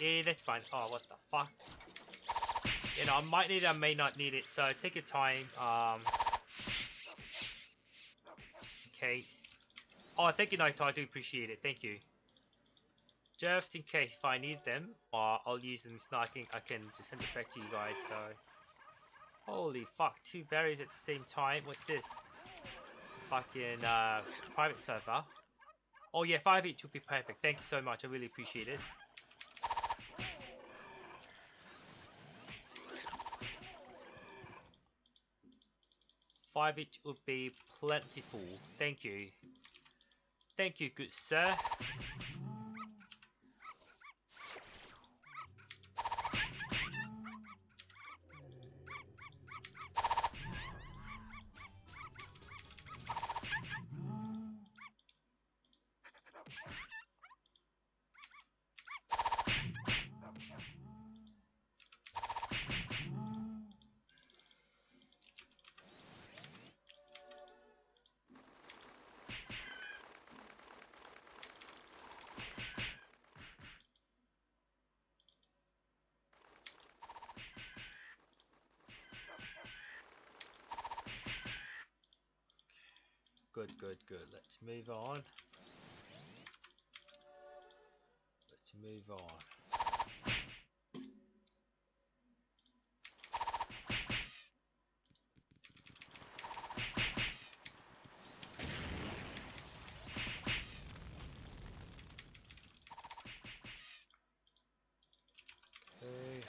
Yeah, that's fine. Oh, what the fuck? You know, I might need it, I may not need it, so take your time. Um, case. Oh, thank you, Naito. I do appreciate it. Thank you. Just in case if I need them, or I'll use them. If not, I can, I can just send it back to you guys. So, holy fuck, two berries at the same time. What's this? Fucking uh, private server. Oh yeah, five each would be perfect. Thank you so much. I really appreciate it. Each would be plentiful. Thank you. Thank you, good sir. Let's move on. Let's move on. Okay.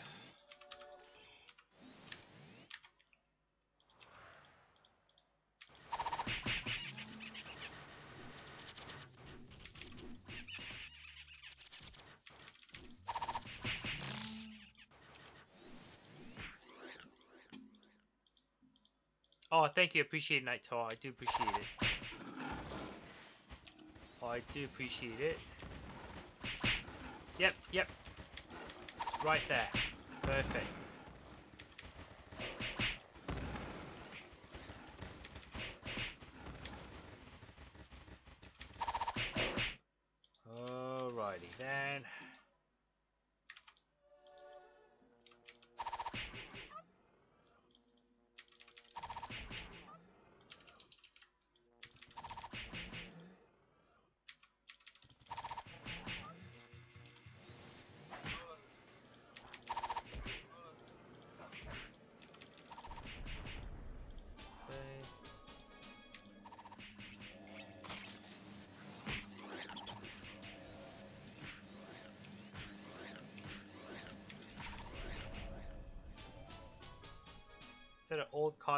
Oh, thank you. Appreciate it, Night Tar. I do appreciate it. Oh, I do appreciate it. Yep, yep. Right there. Perfect.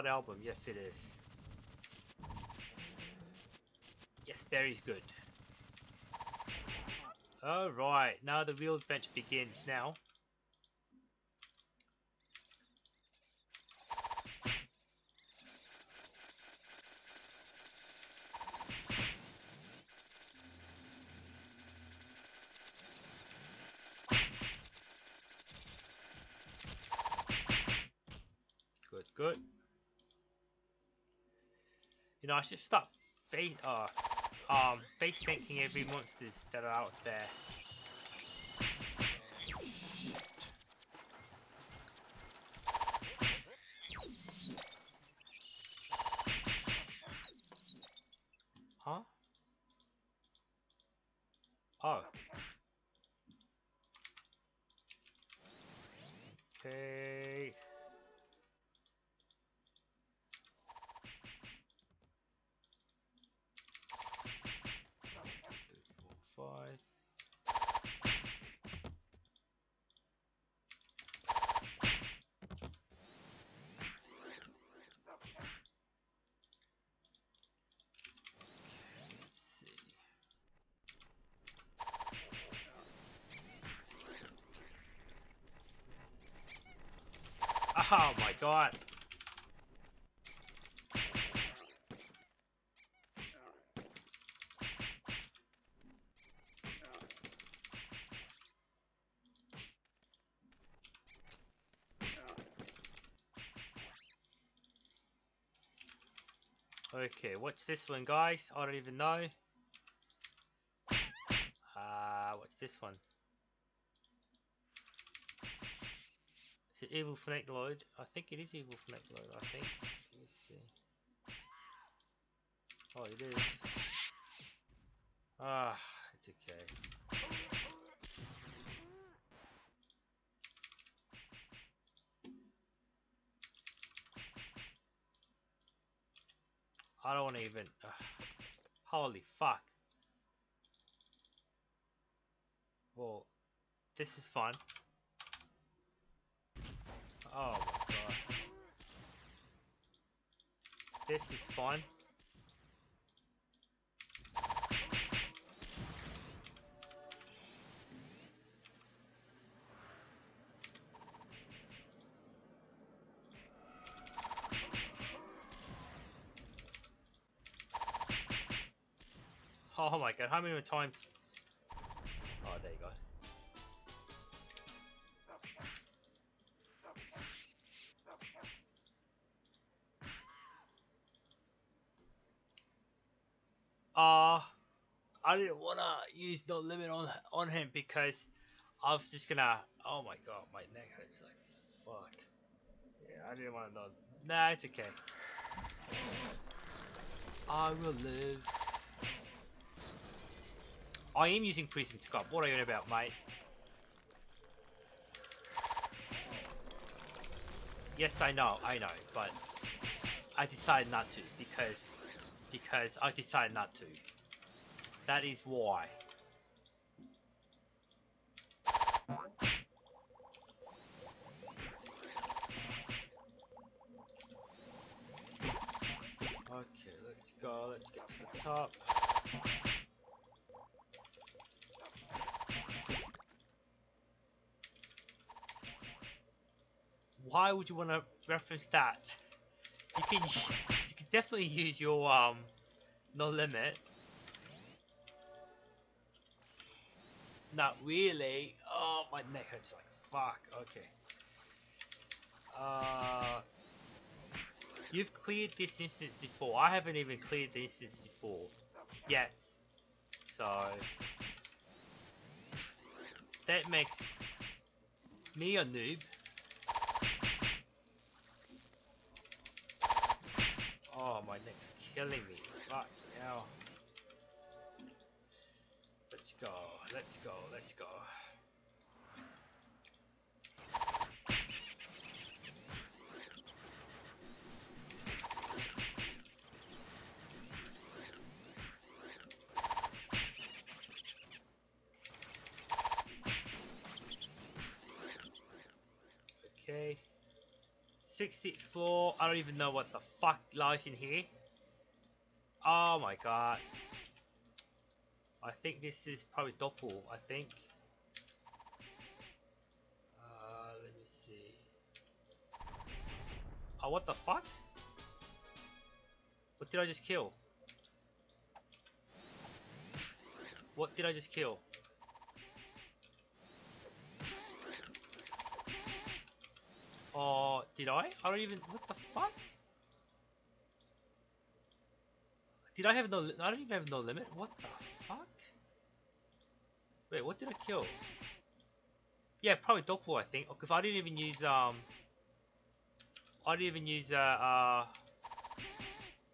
Card album? Yes, it is. Yes, very good. Alright, now the real adventure begins now. Good, good. You know, I should stop uh um face painting every monsters that are out there. Huh? Oh. Okay. Three, four, five. Let's see. Oh my god. Okay, what's this one, guys? I don't even know. Uh, what's this one? Snake Lord? I think it is Evil Snake Lord, I think. Let me see. Oh, it is. Ah, it's okay. I don't even. ugh. holy fuck. Well, this is fun. Oh my god. Oh my god, how many times? No limit on on him because I was just gonna. Oh my god, my neck hurts like fuck. Yeah, I didn't want to know. Nah, it's okay. I will live. I am using Prism Scope. What are you about, mate? Yes, I know, I know, but I decided not to because because I decided not to. That is why. Top. Why would you want to reference that? you can you can definitely use your um no limit. Not really. Oh, my neck hurts like fuck. Okay. Uh, you've cleared this instance before. I haven't even cleared the instance before yet. So that makes me a noob. Oh, my neck's killing me. Fuck now. Let's go, let's go, let's go. Okay. 60th floor. I don't even know what the fuck lies in here. Oh my god. I think this is probably doppel, I think. Uh, let me see. Oh, what the fuck? What did I just kill? What did I just kill? Oh, did I? I don't even. What the fuck? Did I have no? I don't even have no limit. What the fuck? Wait, what did I kill? Yeah, probably Doppel, I think. Because I didn't even use um. I didn't even use uh uh.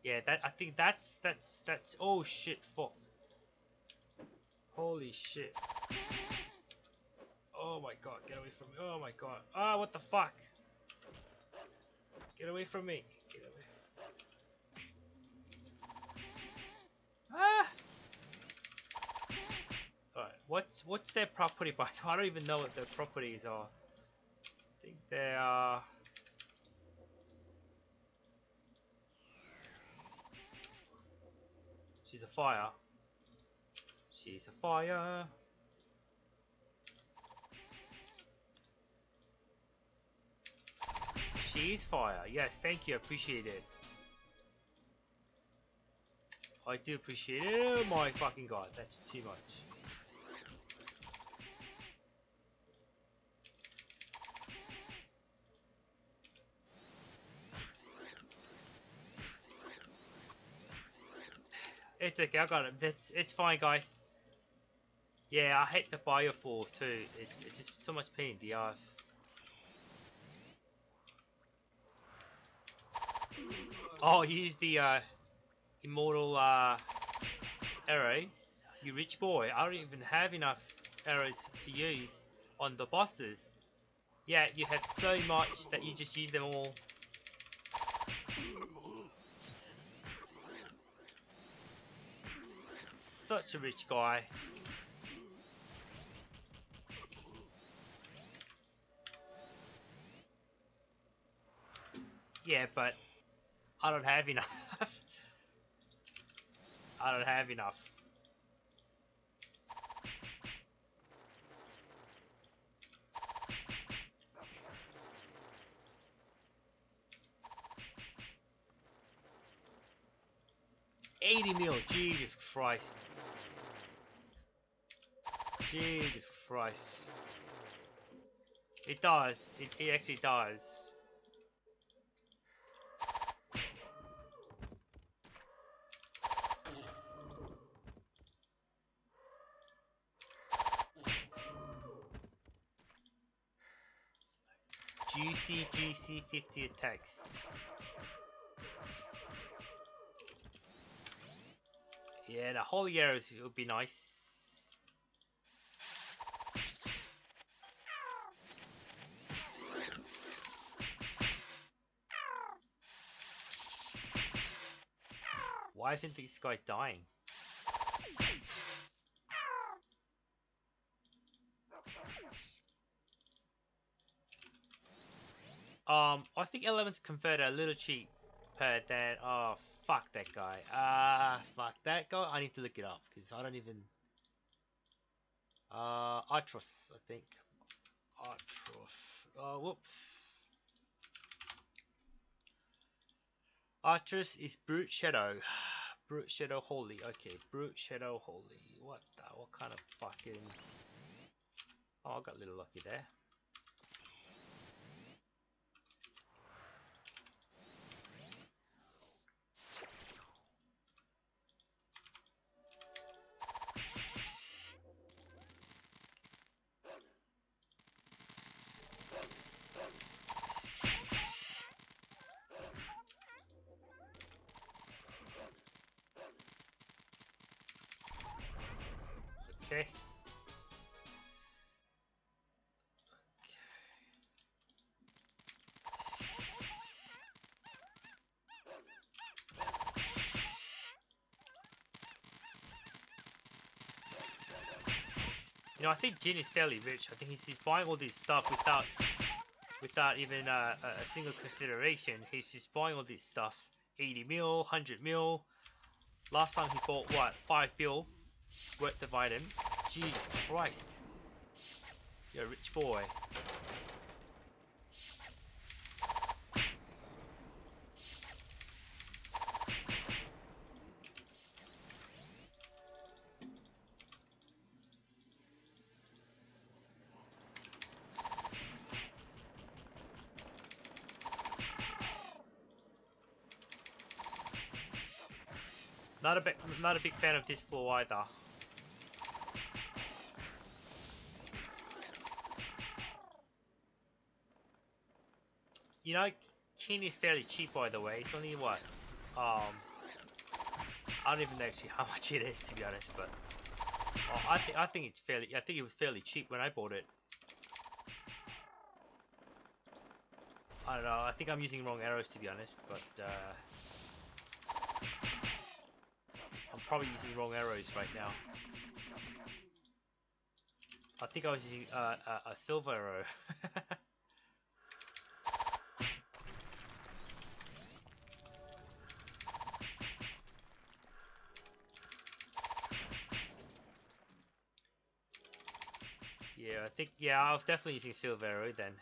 Yeah, that I think that's that's that's. Oh shit! Fuck. Holy shit. Oh my god, get away from me. Oh my god. Ah, what the fuck? Get away from me. Get away. Ah! Alright, what's what's their property by <laughs> I don't even know what their properties are. I think they are She's a fire. She's a fire. She's fire. Yes, thank you. Appreciate it. I do appreciate it. Oh my fucking god, that's too much. It's okay, I got it. It's it's fine, guys. Yeah, I hate the biofalls too. It's it's just so much pain in the ass. Oh, use the uh, immortal uh, arrows. You rich boy. I don't even have enough arrows to use on the bosses. Yeah, you have so much that you just use them all. Such a rich guy. Yeah, but I don't have enough. <laughs> I don't have enough. Eighty mil, Jesus Christ. Jesus Christ. It does. It, it actually does. Juicy GC 50 attacks. Yeah, the holy arrows would be nice. Why isn't this guy dying? Um, I think Element Converter a little cheap per than, oh, fuck that guy. Ah, uh, fuck that guy. I need to look it up, because I don't even, uh, Atroce, I think. Atroce. Oh, whoops. Archer's is Brute Shadow. <sighs> Brute Shadow Holy. Okay, Brute Shadow Holy. What the, what kind of fucking... Oh, I got a little lucky there. Know, I think Jin is fairly rich. I think he's, he's buying all this stuff without without even uh, a, single consideration. He's just buying all this stuff. 80 mil, 100 mil. Last time he bought what? 5 mil worth of items. Jesus Christ. You're a rich boy. Not a big, not a big fan of this floor either. You know, King is fairly cheap by the way. It's only what? Um, I don't even know actually how <laughs> much it is to be honest, but oh, I think I think it's fairly. I think it was fairly cheap when I bought it. I don't know. I think I'm using wrong arrows to be honest, but uh, I'm probably using wrong arrows right now. I think I was using uh, a, a silver arrow. <laughs> yeah, I think yeah, I was definitely using silver arrow then.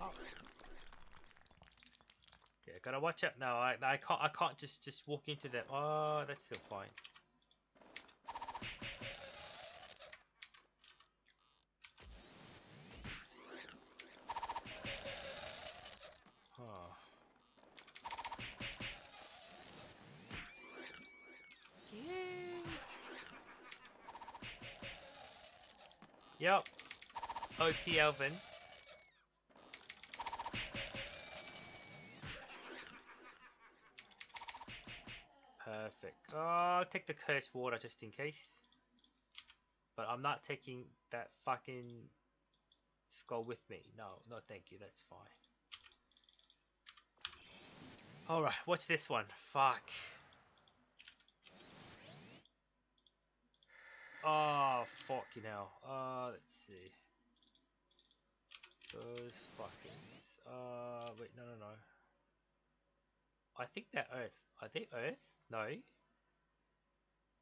Oh. Gotta watch out now. I I can't I can't just just walk into that. Oh, that's still fine. Oh. Yep. OP Elvin. Take the cursed water just in case. But I'm not taking that fucking skull with me. No, no thank you, that's fine. Alright, what's this one? Fuck. Oh, fuck you hell. Uh, let's see. Those fuckings. Uh, wait, no, no, no. I think they're Earth. Are they Earth? No.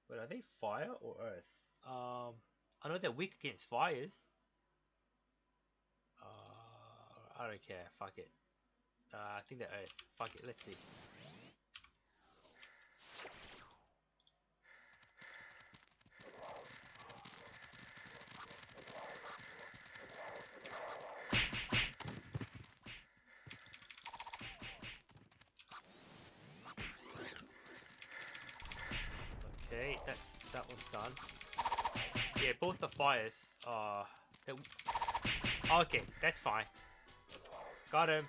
But are they fire or Earth? Um, I know they're weak against fires. Uh, I don't care. Fuck it. Uh, I think they're Earth. Fuck it. Let's see. Okay, that's that one's done. Yeah, both the fires are. Oh, okay, that's fine. Got him.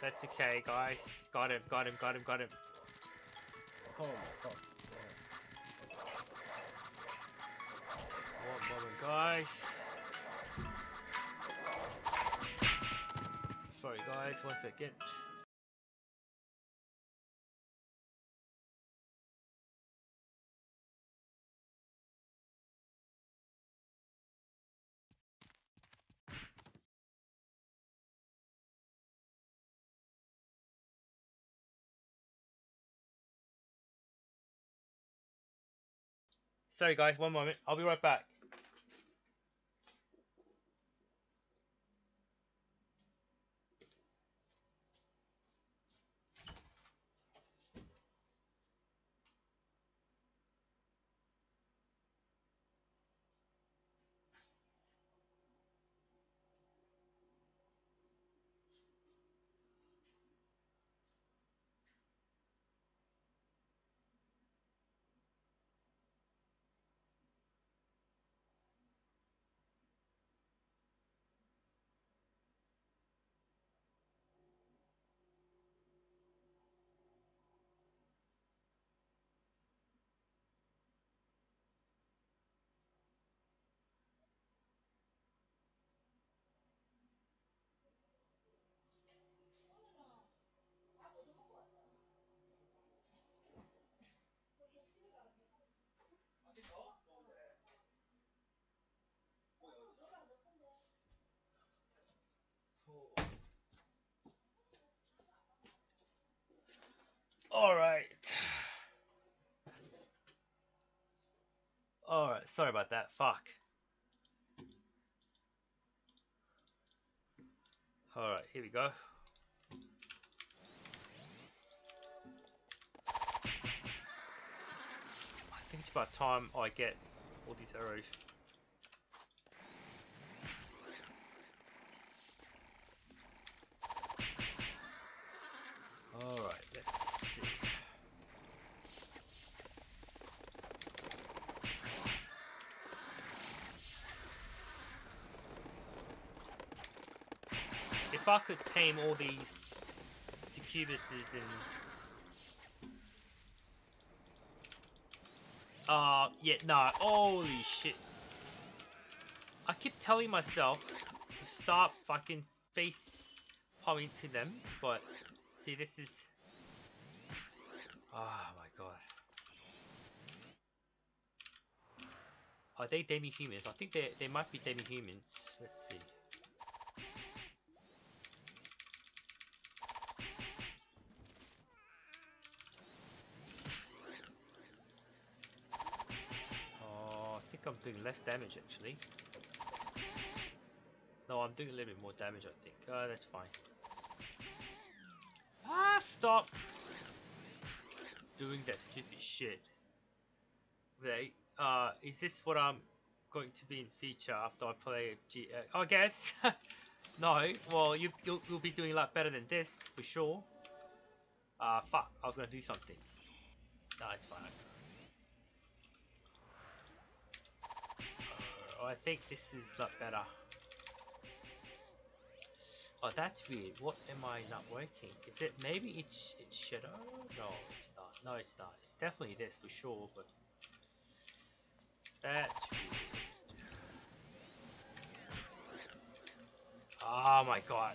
That's okay, guys. Got him. Got him. Got him. Got him. Oh my god. One moment, guys. Sorry, guys. One second. Sorry guys, one moment. I'll be right back. Alright. Alright, sorry about that. Fuck. Alright, here we go. I think it's about time I get all these arrows. Alright, let's see. If I could tame all these succubuses and... Uh, yeah, no, holy shit. I keep telling myself to stop fucking face palming to them, but see this is... Oh my god. Are they demi-humans? I think they, they might be demi-humans. Let's see. Damage actually. No, I'm doing a little bit more damage I think. Uh, that's fine. Ah, stop doing that stupid shit. Wait, uh, is this what I'm going to be in future after I play G? Uh, I guess. <laughs> no, well, you you'll, you'll be doing a lot better than this for sure. Uh, fuck, I was gonna do something. No, it's fine. Oh, I think this is lot better. Oh, that's weird. What am I not working? Is it maybe it's it's shadow? No, it's not. No, it's not. It's definitely this for sure, but that's weird. Oh my god.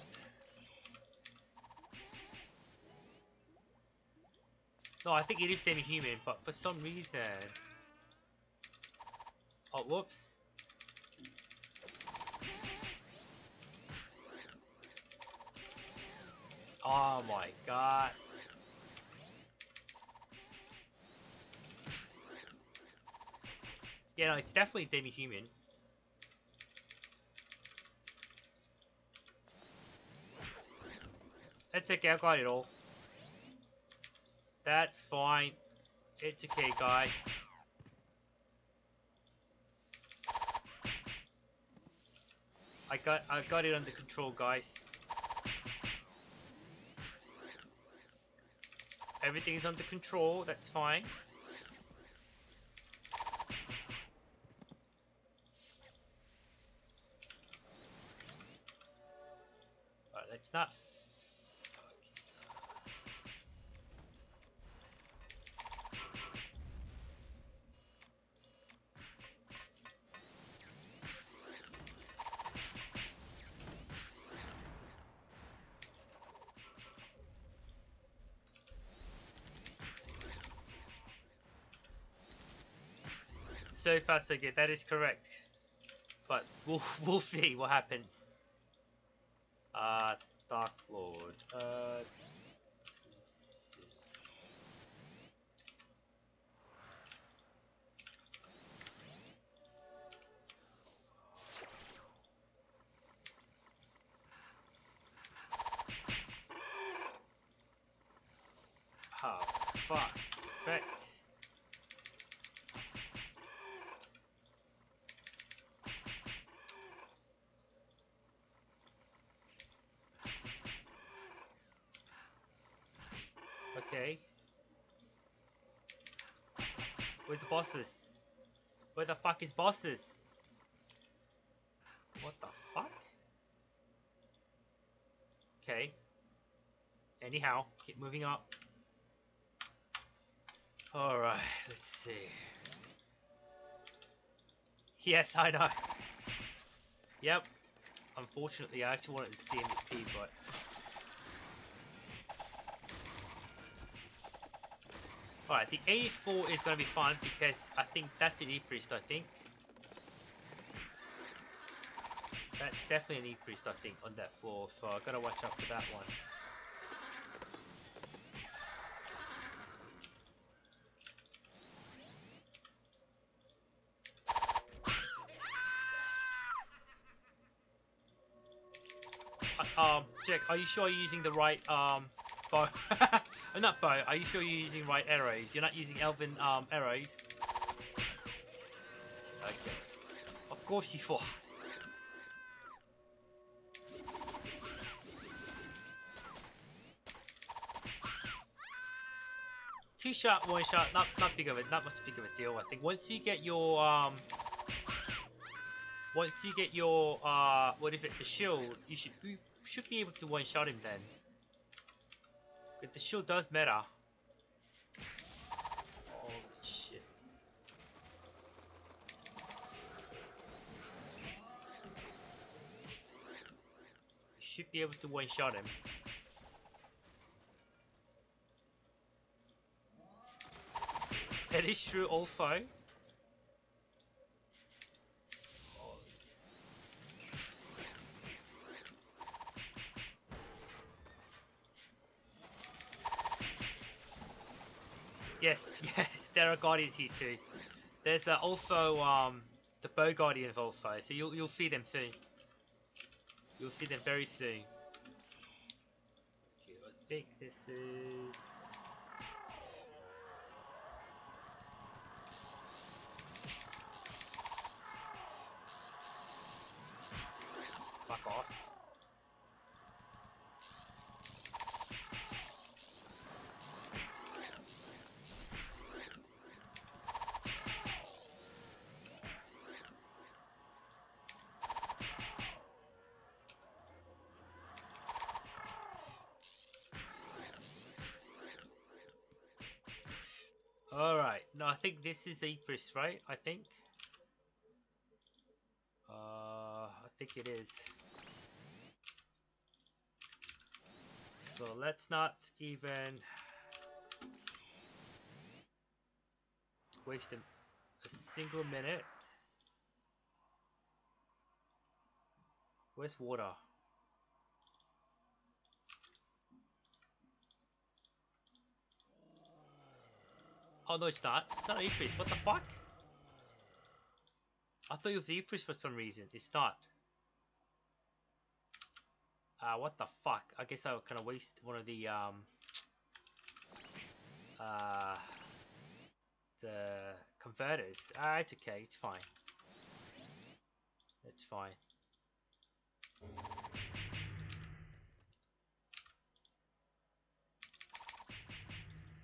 No, I think it is demi-human, but for some reason... Oh, whoops. Oh my god. Yeah, no, it's definitely demi-human. That's okay, I got it all. That's fine. It's okay, guys. I got I got it under control, guys. Everything is under control, that's fine. Alright, let's not... So good, that is correct. But we'll, <laughs> we'll see what happens. Uh, Dark Lord. Uh, Oh, fuck. Perfect. Okay. Where's the bosses? Where the fuck is bosses? What the fuck? Okay. Anyhow, keep moving up. Alright, let's see. Yes, I know. Yep. Unfortunately, I actually wanted to see MVP, but... Alright, the A4 is going to be fine because I think that's an E-priest, I think. That's definitely an E-priest, I think, on that floor, so I've got to watch out for that one. Uh, um, Jack, are you sure you're using the right um bow? uh, <laughs> not bow. Are you sure you're using right arrows? You're not using elven um arrows. Okay. Of course you are. Two shot, one shot, not not big of a not much big of a deal. I think once you get your um once you get your, uh, what is it, the shield, you should be, should be able to one-shot him then. But the shield does matter. Holy shit. Should be able to one-shot him. That is true also. Yes, there are guardians here too. There's uh, also um, the bow guardians also, so you'll you'll see them soon. You'll see them very soon. Okay, I think this is. Think this is Ypres, right? I think. Uh, I think it is. So let's not even waste a, a single minute. Where's water? Oh no, it's not. It's not Ypres. What the fuck? I thought it was Ypres for some reason. It's not. Uh, what the fuck? I guess I kind of waste one of the um. Uh, the converters. Ah, it's okay. It's fine. It's fine.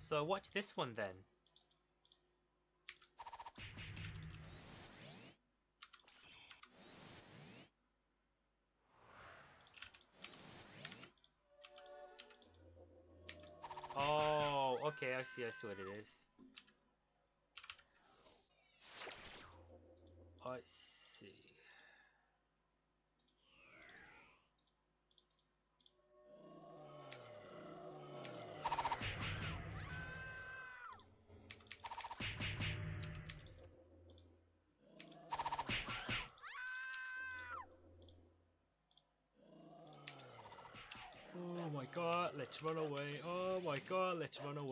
So watch this one then. Oh, okay, I see, I see what it is. I see. Oh my god, let's run away. Oh my god, let's run away.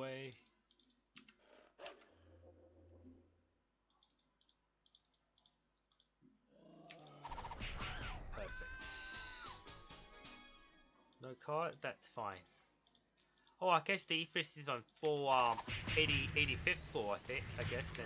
Guess the Ypres is on 4, um, 80, 85th floor, I think, I guess then.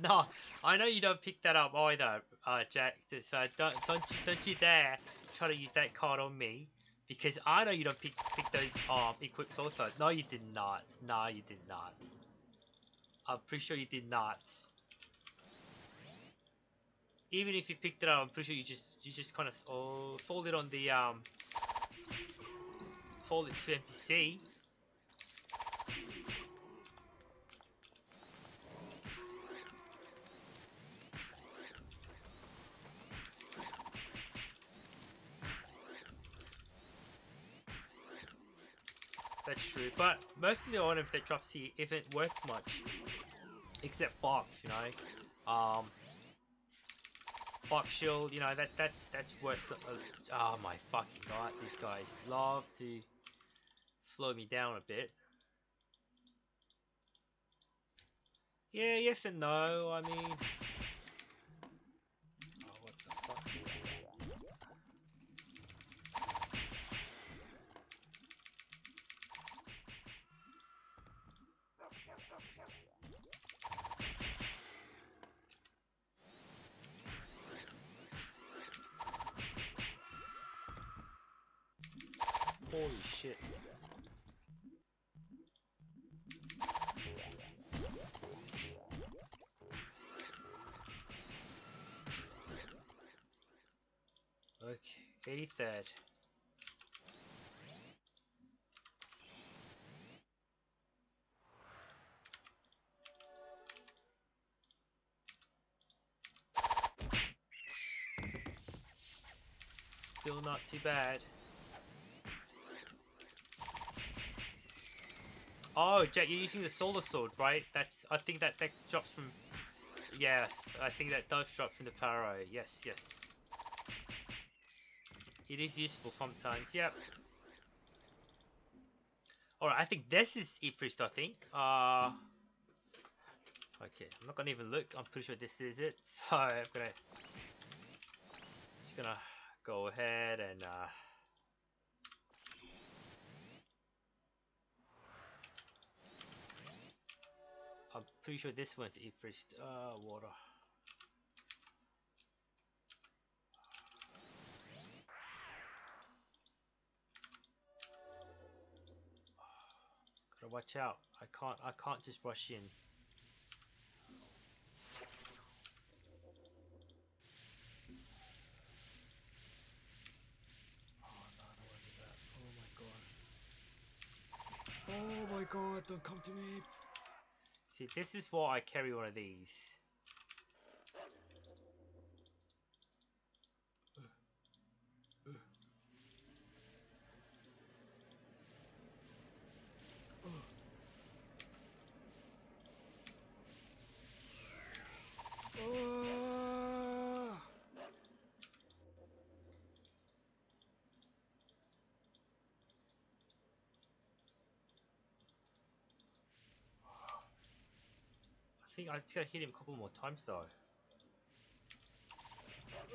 <laughs> no, I know you don't pick that up either, uh, Jack. So don't don't don't you dare try to use that card on me, because I know you don't pick pick those um equips also. No, you did not. No, you did not. I'm pretty sure you did not. Even if you picked it up, I'm pretty sure you just you just kind of oh, fold it on the um fold it to NPC. But most of the items that drops here isn't worth much. Except box, you know. Um, Box shield, you know, that that's that's worth. A, oh my fucking god, these guys love to slow me down a bit. Yeah, yes and no. I mean, 83rd. Still not too bad. Oh, Jack, you're using the solar sword, right? That's I think that that drops from. Yeah, I think that does drop from the Paro. Yes, yes. It is useful sometimes. Yep. Alright, I think this is priest. I think. Uh. Okay, I'm not gonna even look. I'm pretty sure this is it. <laughs> So I'm gonna just gonna go ahead and uh. I'm pretty sure this one's priest. Uh, water. Gotta watch out. I can't. I can't just rush in. Oh no! I don't want to do that. Oh my god. Oh my god! Don't come to me. See, this is why I carry one of these. Ah. I just gotta hit him a couple more times though.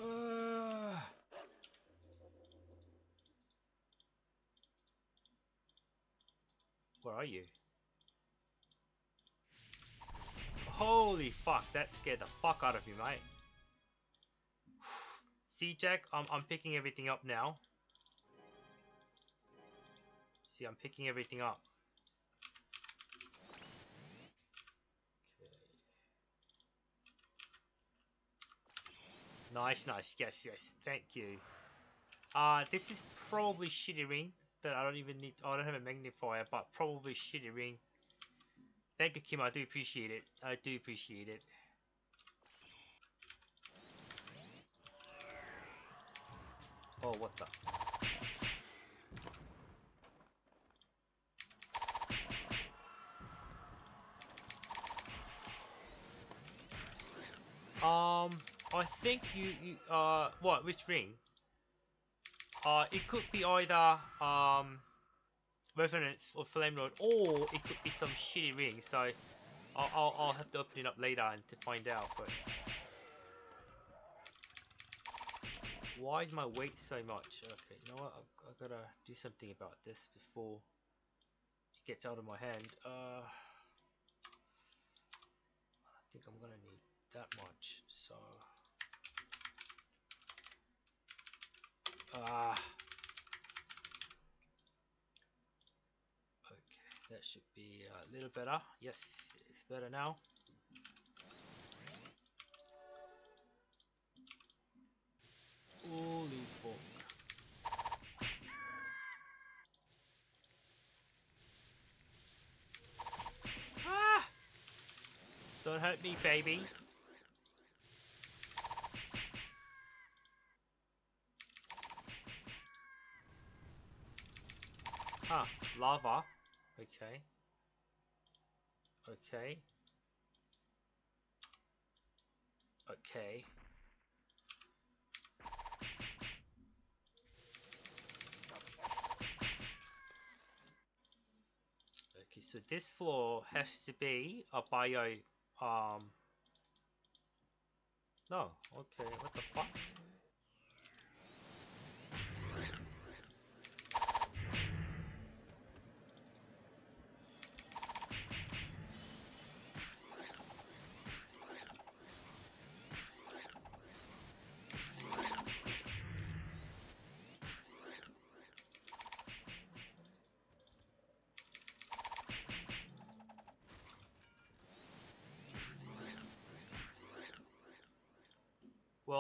Uh, where are you? Holy fuck, that scared the fuck out of me, mate. <sighs> See, Jack, I'm, I'm picking everything up now. See, I'm picking everything up. Nice, nice. Yes, yes. Thank you. Uh, this is probably shitty ring that I don't even need. Oh, I don't have a magnifier, but probably shitty ring. Thank you, Kim. I do appreciate it. I do appreciate it. Oh, what the? Um, I think you, you uh, what, which ring? Uh, it could be either, um, Resonance or Flame Lord, or it could be some shitty ring, so I'll, I'll, I'll have to open it up later and to find out, but... Why is my weight so much? Okay, you know what, I've, I've gotta do something about this before it gets out of my hand. Uh, I think I'm gonna need that much, so... Ah. Okay, that should be a little better. Yes, it's better now. Holy fuck. Ah! Don't hurt me, baby. Ah, lava. Okay. Okay. Okay. Okay, so this floor has to be a bio, um, no, okay, what the fuck?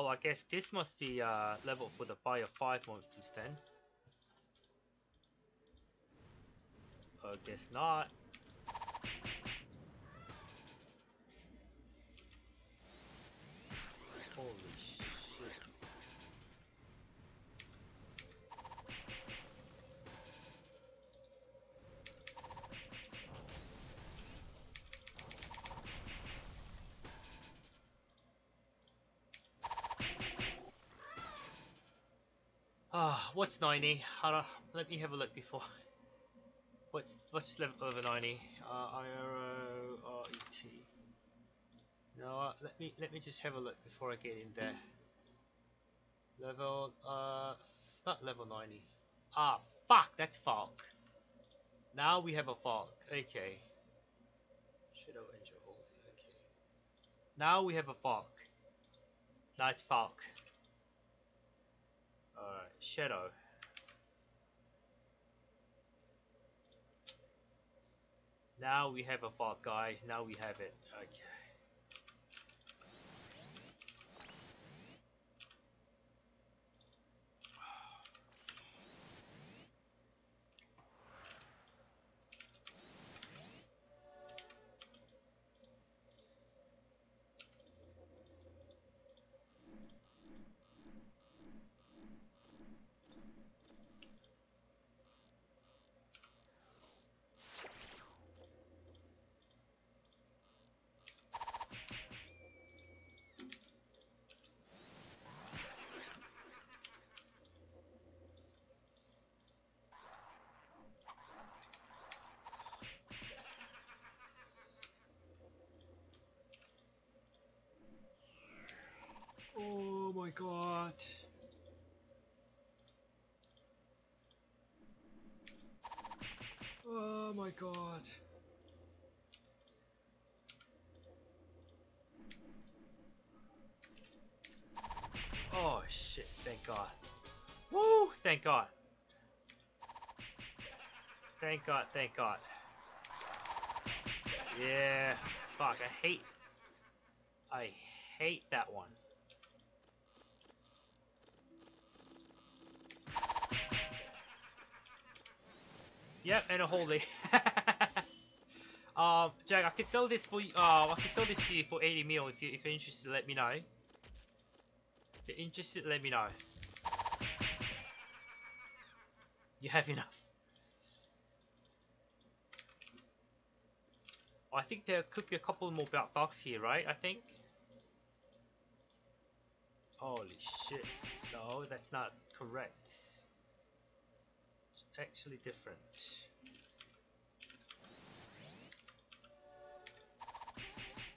I guess this must be uh, level for the Bio 5 monsters then. I guess not. Holy shit. Ah, what's 90? Hold on, let me have a look before. What's what's level over 90? Uh, IRO RET. No, uh, let me let me just have a look before I get in there. Level uh, not level 90. Ah, fuck, that's Falk. Now we have a Falk. Okay. Shadow Angel. Okay. Now we have a Falk. Night Falk. Alright, Shadow. Now we have a fault, guys. Now we have it. Okay. Oh my god. Oh my god. Oh shit, thank god. Woo, thank god. Thank god, thank god. Yeah, fuck, I hate... I hate that one. Yep, and a holy. <laughs> um, Jack, I could sell this for you. Uh, I could sell this to you for 80 mil if you if you're interested. Let me know. If you're interested, let me know. You have enough. I think there could be a couple more bucks here, right? I think. Holy shit. No, that's not correct actually different.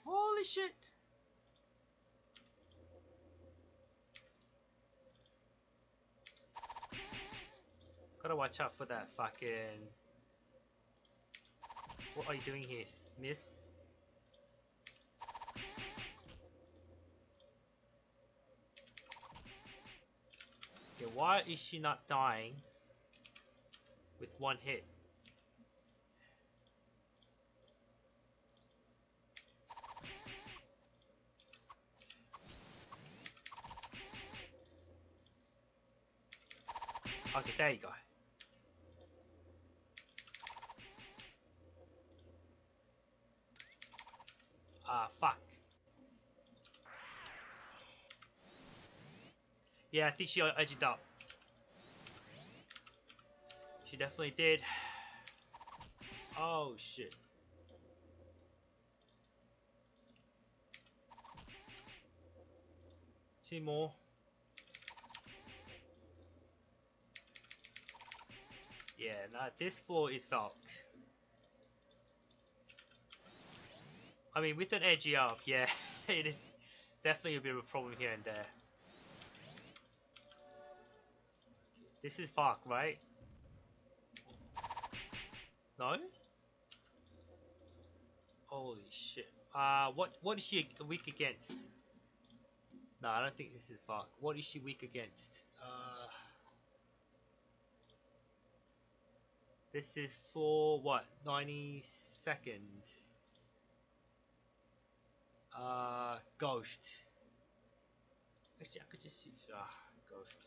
Holy shit! Gotta watch out for that fucking... What are you doing here, miss? Okay, why is she not dying? With one hit. Okay, there you go. Ah, fuck. Yeah, I think she edged up. She definitely did. Oh shit. Two more. Yeah, now this floor is dark. I mean, with an edgy up, yeah, <laughs> it is definitely a bit of a problem here and there. This is Park, right? No? Holy shit. Uh, what what is she weak against? No, I don't think this is Park. What is she weak against? Uh, this is for what? 90 seconds. Uh, Ghost. Actually, I could just use uh, Ghost.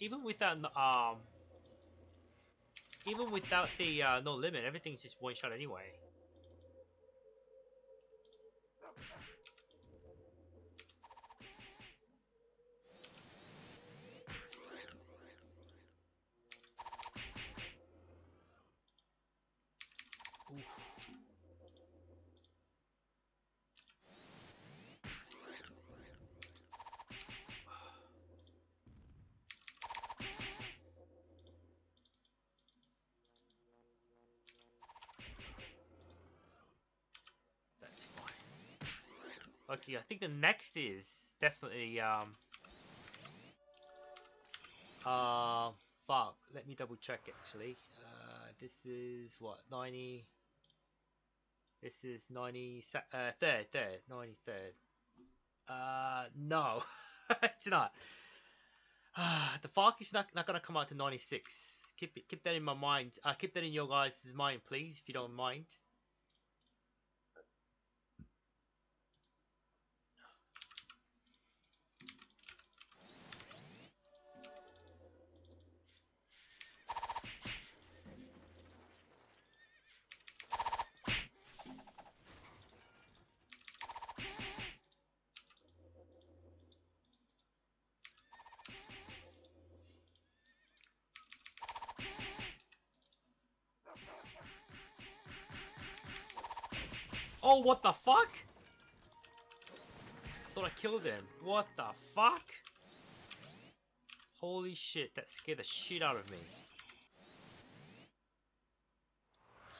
Even without um, even without the uh, no limit, everything's just one shot anyway. Okay, I think the next is definitely um uh fuck, let me double check actually. Uh this is what 90 This is 90 uh third, third, 93rd. Uh no. <laughs> it's not. the Fark is not not gonna come out to 96. Keep keep that in my mind. Uh, keep that in your guys' mind, please, if you don't mind. What the fuck? Thought I killed him. What the fuck? Holy shit, that scared the shit out of me.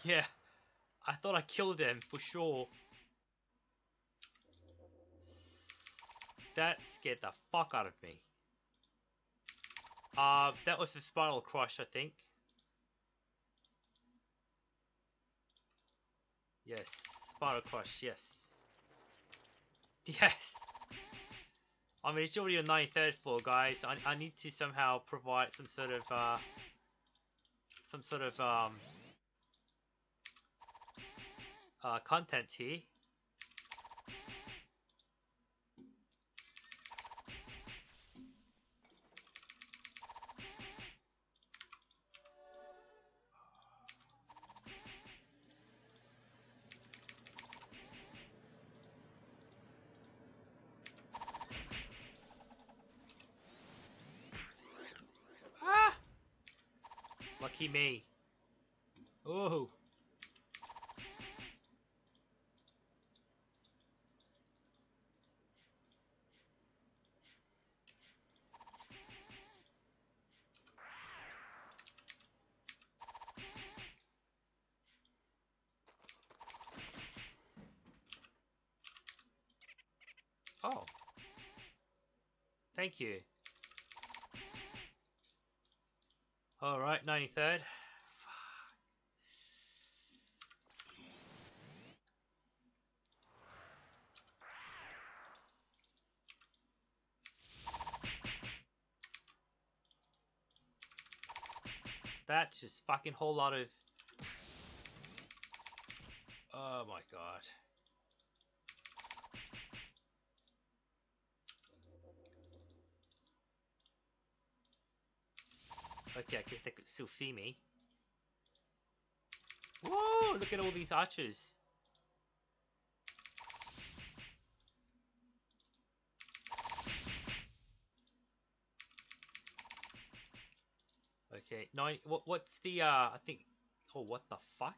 Yeah, I thought I killed him for sure. That scared the fuck out of me. Uh, that was the Spiral Crush, I think. Yes. Spiral Crush, yes. Yes! I mean, it's already a 93rd floor, guys. I, I need to somehow provide some sort of, uh, some sort of, um, uh, content here. Me. Oh. Oh. Thank you. Alright, 93rd. That's just fucking whole lot of... Oh my god. Okay, I guess they could still see me. Whoa! Look at all these archers. Okay, nine. What? What's the? Uh, I think. Oh, what the fuck?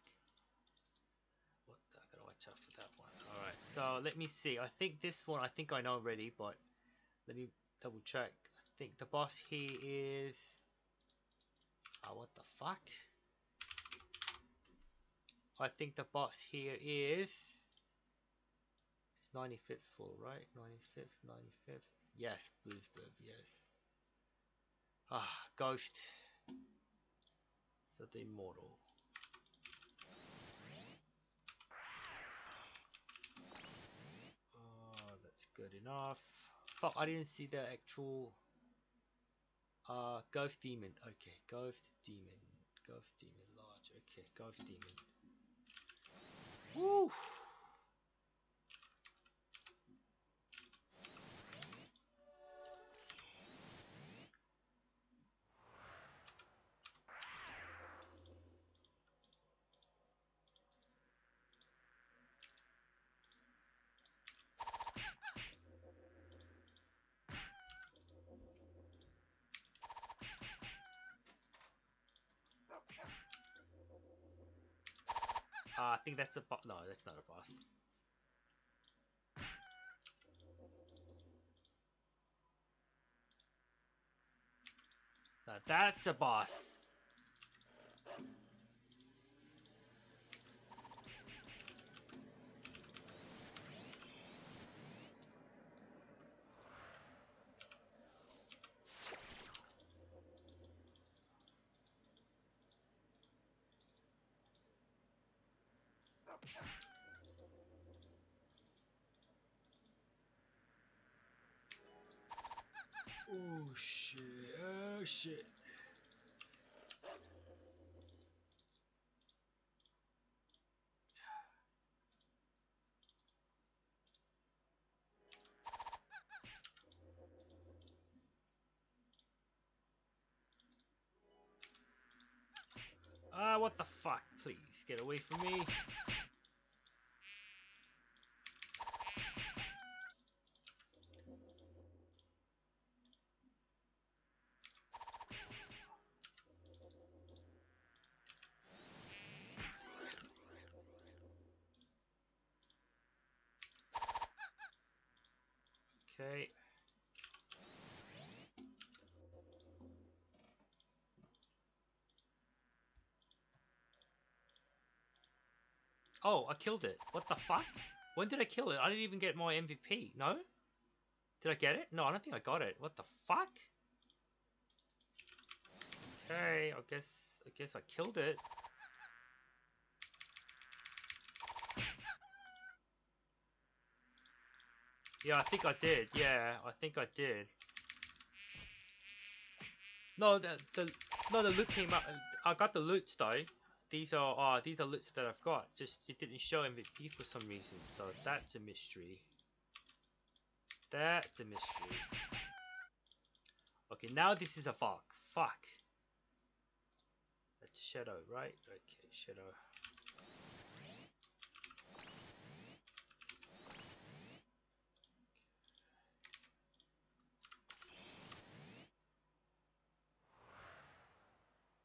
What? The, I gotta watch out for that one. All right. So let me see. I think this one. I think I know already, but Let me double check. I think the boss here is. Oh, what the fuck? I think the boss here is. It's 95th floor, right? 95th, 95th. Yes, Bluesburg, yes. Ah, Ghost. So the immortal. Oh, that's good enough. Fuck, I didn't see the actual uh ghost demon. Okay, ghost demon. Ghost demon large. Okay, ghost demon. Woo! That's a boss. No, that's not a boss. Now that's a boss. Oh shit, oh shit. Ah, what the fuck? Please, get away from me. Okay. Oh, I killed it. What the fuck? When did I kill it? I didn't even get my MVP. No? Did I get it? No, I don't think I got it. What the fuck? Okay, I guess I guess I killed it. Yeah, I think I did. Yeah, I think I did. No, the the no the loot came out. I got the loot though. These are uh these are loots that I've got. Just it didn't show in MVP for some reason. So that's a mystery. That's a mystery. Okay, now this is a fuck. Fuck. That's shadow, right? Okay, shadow.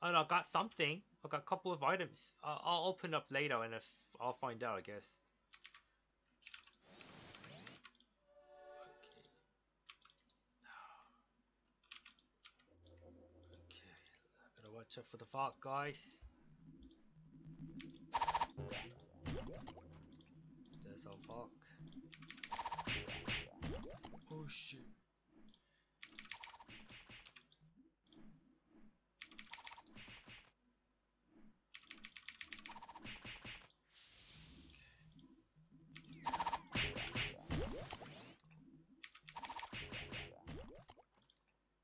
And I got something. I got a couple of items. I'll, I'll open up later and I'll find out, I guess. Watch out for the fog, guys. There's our fog. Oh shit.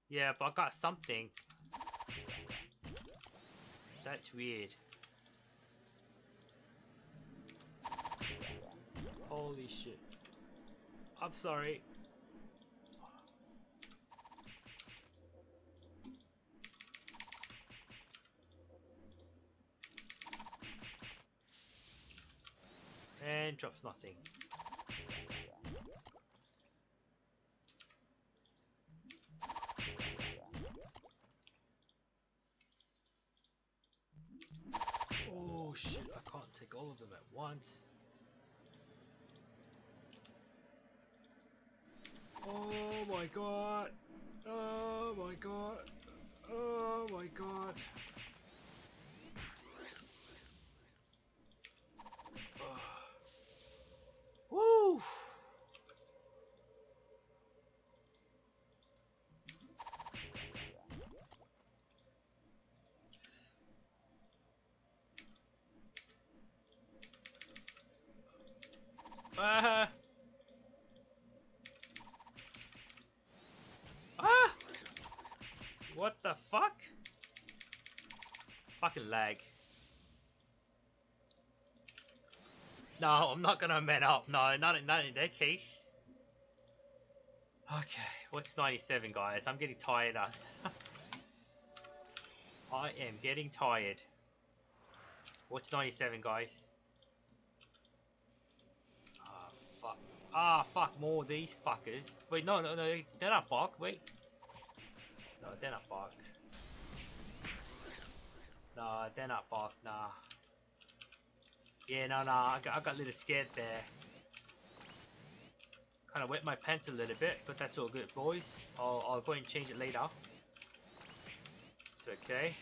Yeah, but I got something. That's weird. Holy shit. I'm sorry. And drops nothing. Oh shit, I can't take all of them at once. Oh my god. Oh my god. Oh my god. <sighs> Woo! Ah! Ah! Fucking lag. No, I'm not gonna man up. No, not in, not in that case. Okay, what's 97, guys? I'm getting tired. <laughs> I am getting tired. What's 97, guys? Ah, fuck. Ah, fuck, more of these fuckers. Wait, no, no, no, they're not bark, wait. No, they're not bark. No, they're not bark, nah. Yeah, no, no, I got, I got a little scared there. Kind of wet my pants a little bit, but that's all good, boys. I'll, I'll go and change it later. It's okay.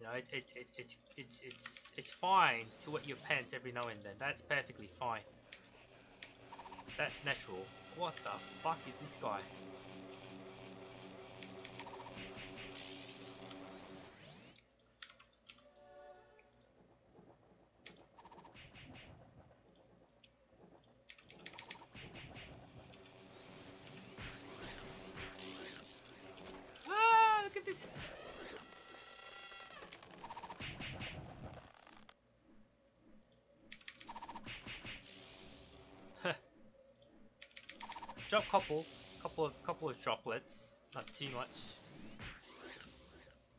You know, it, it, it, it, it's it's, it's fine to wet your pants every now and then. That's perfectly fine. That's natural. What the fuck is this guy? Ah, look at this. Drop couple, couple of couple of droplets, not too much.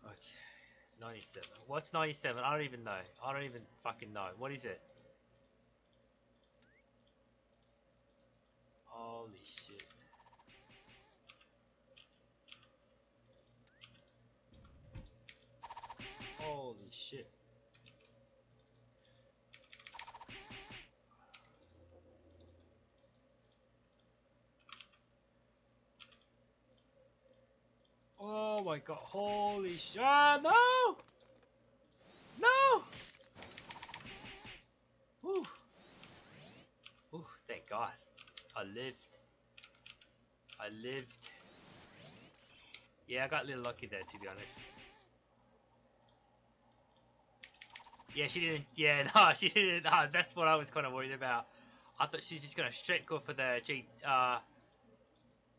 Okay, 97. What's 97? I don't even know. I don't even fucking know. What is it? Holy shit. Holy shit. Oh my god, holy shit. Ah, no! No! Whew. Whew, thank god. I lived. I lived. Yeah, I got a little lucky there, to be honest. Yeah, she didn't. Yeah, <laughs> no, she didn't. Uh, that's what I was kind of worried about. I thought she's just gonna straight go for the J, uh,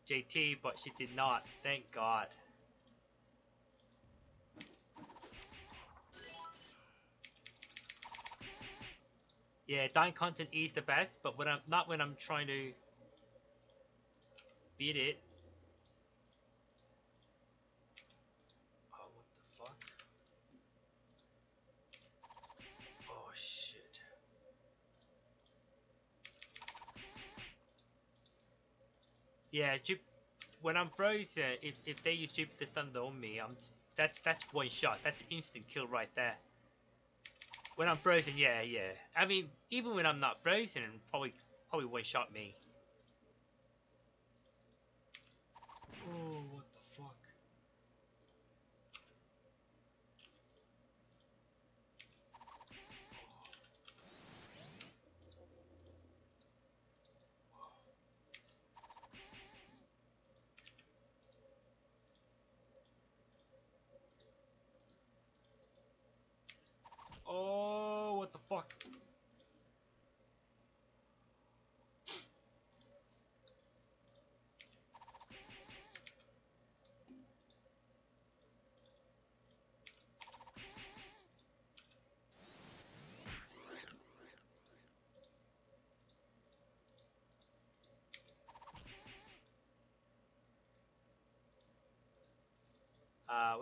JT, but she did not. Thank God. Yeah, dying content is the best, but when I'm not when I'm trying to beat it. Oh, what the fuck? Oh shit. Yeah, when I'm frozen, if, if they use Jupiter Thunder on me, I'm that's that's one shot. That's instant kill right there. When I'm frozen, yeah, yeah. I mean, even when I'm not frozen, probably probably one shot me. Oh, what the fuck? Oh, what the fuck?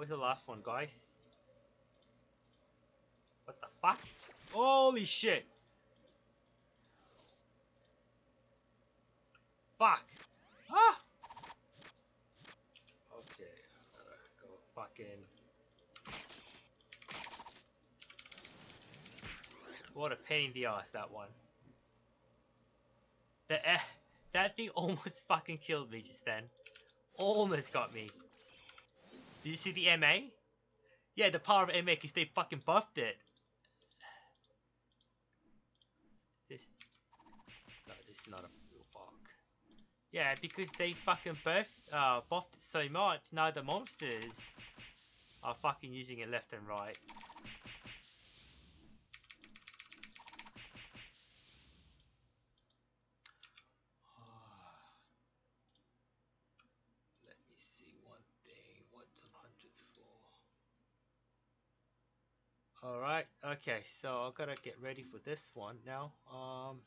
Uh, where's the last one, guys? What the fuck? Holy shit! Fuck! Ah! Okay, go fucking. What a pain in the ass that one. The eh, That thing <laughs> almost fucking killed me just then. Almost got me. Did you see the MA? Yeah, the power of MA because they fucking buffed it. This... No, this is not a real bug. Yeah, because they fucking buff, uh, buffed it so much, now the monsters are fucking using it left and right. Let me see one thing. What's on hundredth floor? Alright, okay, so I gotta get ready for this one now. Um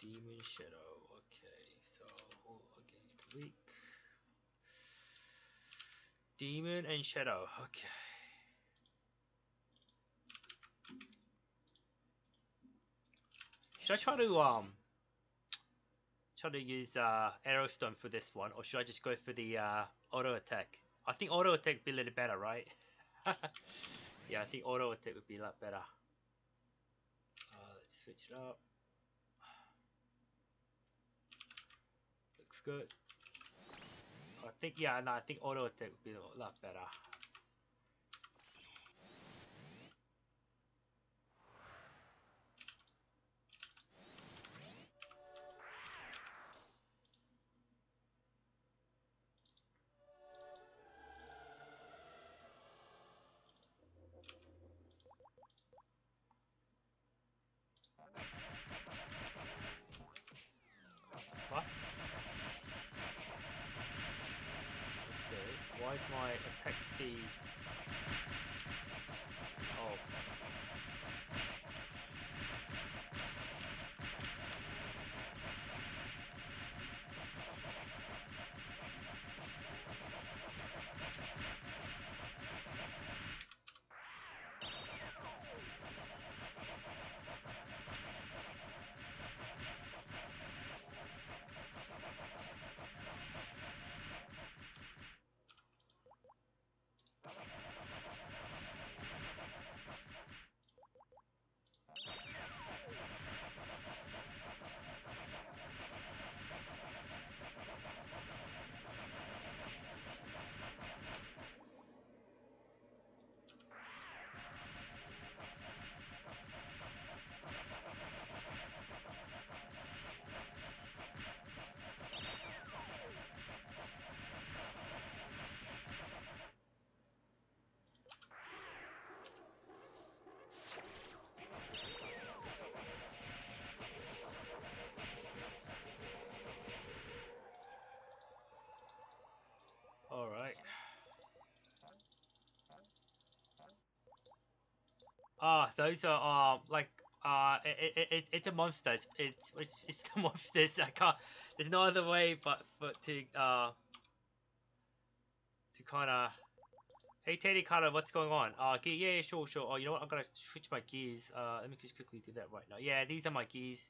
Demon Shadow, okay, so against weak. Demon and Shadow, okay. Should I try to um try to use uh Arrow Storm for this one or should I just go for the uh auto attack? I think auto attack would be a little better, right? <laughs> yeah, I think auto attack would be a lot better. Uh, let's switch it up. Looks good. I think yeah, no, I think auto attack would be a lot better. Ah, those are um like uh it, it, it it's a monster. It's it's it's, it's the <laughs> monsters. I can't. There's no other way but but to uh to kind of. Hey Teddy, kind of what's going on? Uh, ge- yeah, yeah, sure, sure. Oh, you know what? I'm gonna switch my gears. Uh, let me just quickly do that right now. Yeah, these are my gears.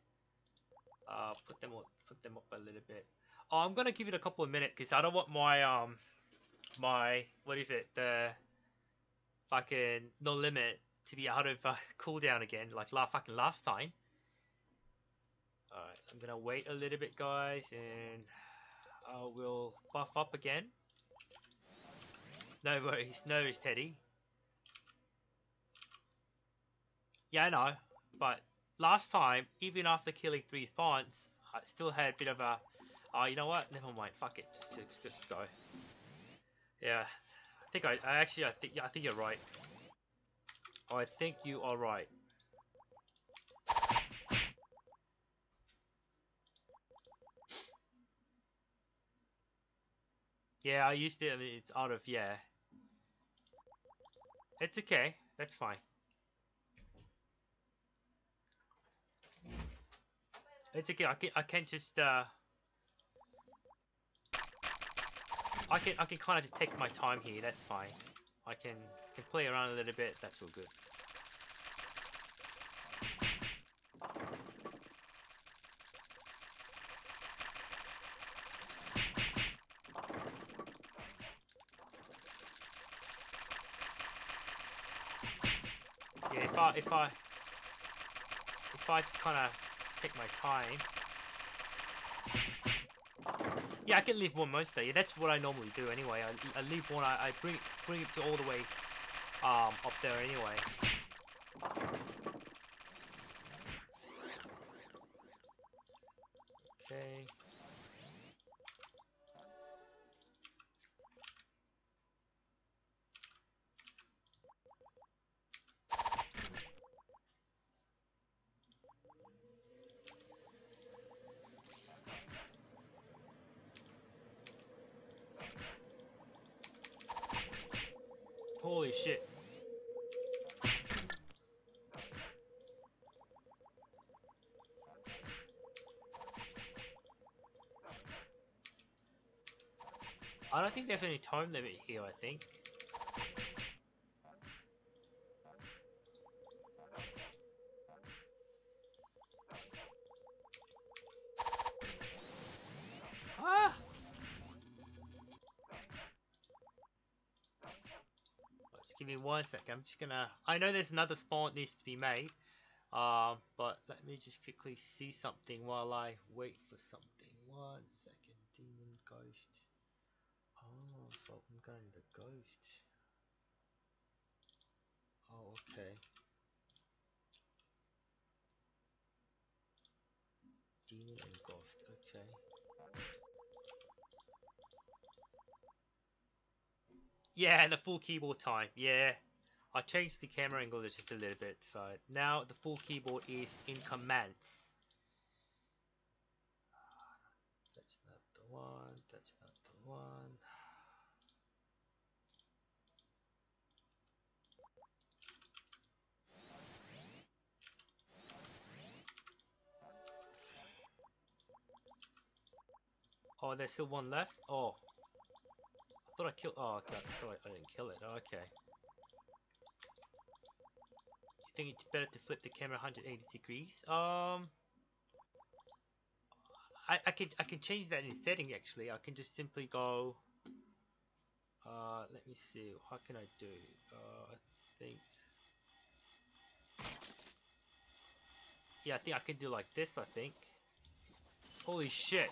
Uh, put them up, put them up a little bit. Oh, I'm gonna give it a couple of minutes because I don't want my um my what is it the fucking no limit to be out of uh, cooldown again like last fucking last time. Alright, I'm gonna wait a little bit guys and I will buff up again. No worries, no worries Teddy. Yeah I know, but last time, even after killing three spawns, I still had a bit of a Oh, you know what? Never mind. Fuck it. Just, just, just go. Yeah, I think I, I actually, I think, yeah, I think you're right. I think you are right. Yeah, I used it. It's out of yeah. It's okay. That's fine. It's okay. I can I can just uh. I can I can kind of just take my time here. That's fine. I can can play around a little bit. That's all good. Yeah, if I if I if I just kind of take my time. Yeah, I can leave one most days. That's what I normally do anyway. I, I leave one. I, I bring bring it to all the way um up there anyway. Okay. Holy shit. I don't think there's any time limit here, I think. Ah! Just give me one second. I'm just gonna. I know there's another spawn that needs to be made. Um, but let me just quickly see something while I wait for something. One second. Demon ghost. I'm going the ghost. Oh, okay. Demon and ghost. Okay. Yeah, and the full keyboard time. Yeah. I changed the camera angle just a little bit, so now the full keyboard is in commands. Ah, that's not the one, that's not the one. Oh, there's still one left? Oh. I thought I killed- oh, okay, I I didn't kill it, okay. You think it's better to flip the camera 180 degrees? Um... I, I can I can change that in setting actually. I can just simply go uh let me see how can I do uh I think Yeah I think I can do like this I think Holy shit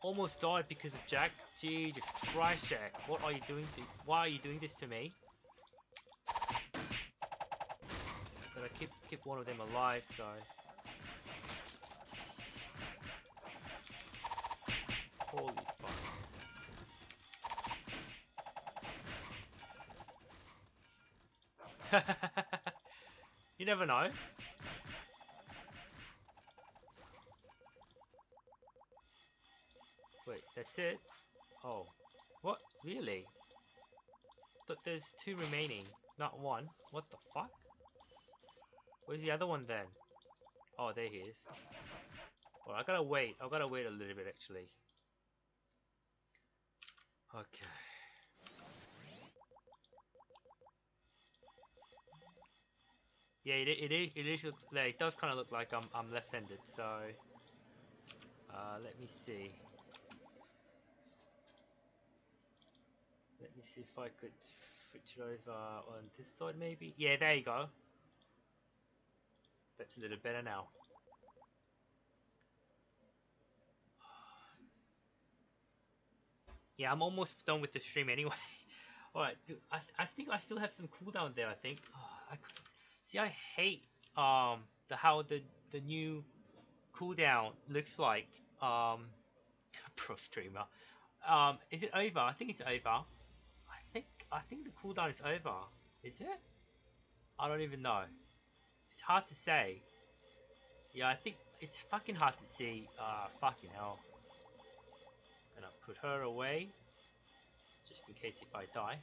Almost died because of Jack Jesus Christ Jack what are you doing to why are you doing this to me Gotta keep keep one of them alive so Holy fuck. <laughs> you never know. Wait, that's it? Oh. What? Really? But there's two remaining, not one. What the fuck? Where's the other one then? Oh, there he is. Well, I gotta wait. I gotta wait a little bit actually. Okay. Yeah, it, it is. It is. It does kind of look like I'm I'm left-handed. So, uh, let me see. Let me see if I could switch it over on this side, maybe. Yeah, there you go. That's a little better now. <sighs> Yeah, I'm almost done with the stream anyway. <laughs> Alright, I, I think I still have some cooldown there, I think. Oh, <sighs> I could, see, I hate um the how the, the new cooldown looks like. Um, <laughs> pro streamer. Um, is it over? I think it's over. I think the cooldown is over. Is it? I don't even know. It's hard to say. Yeah, I think it's fucking hard to see. Uh, fucking hell. Gonna put her away, just in case if I die.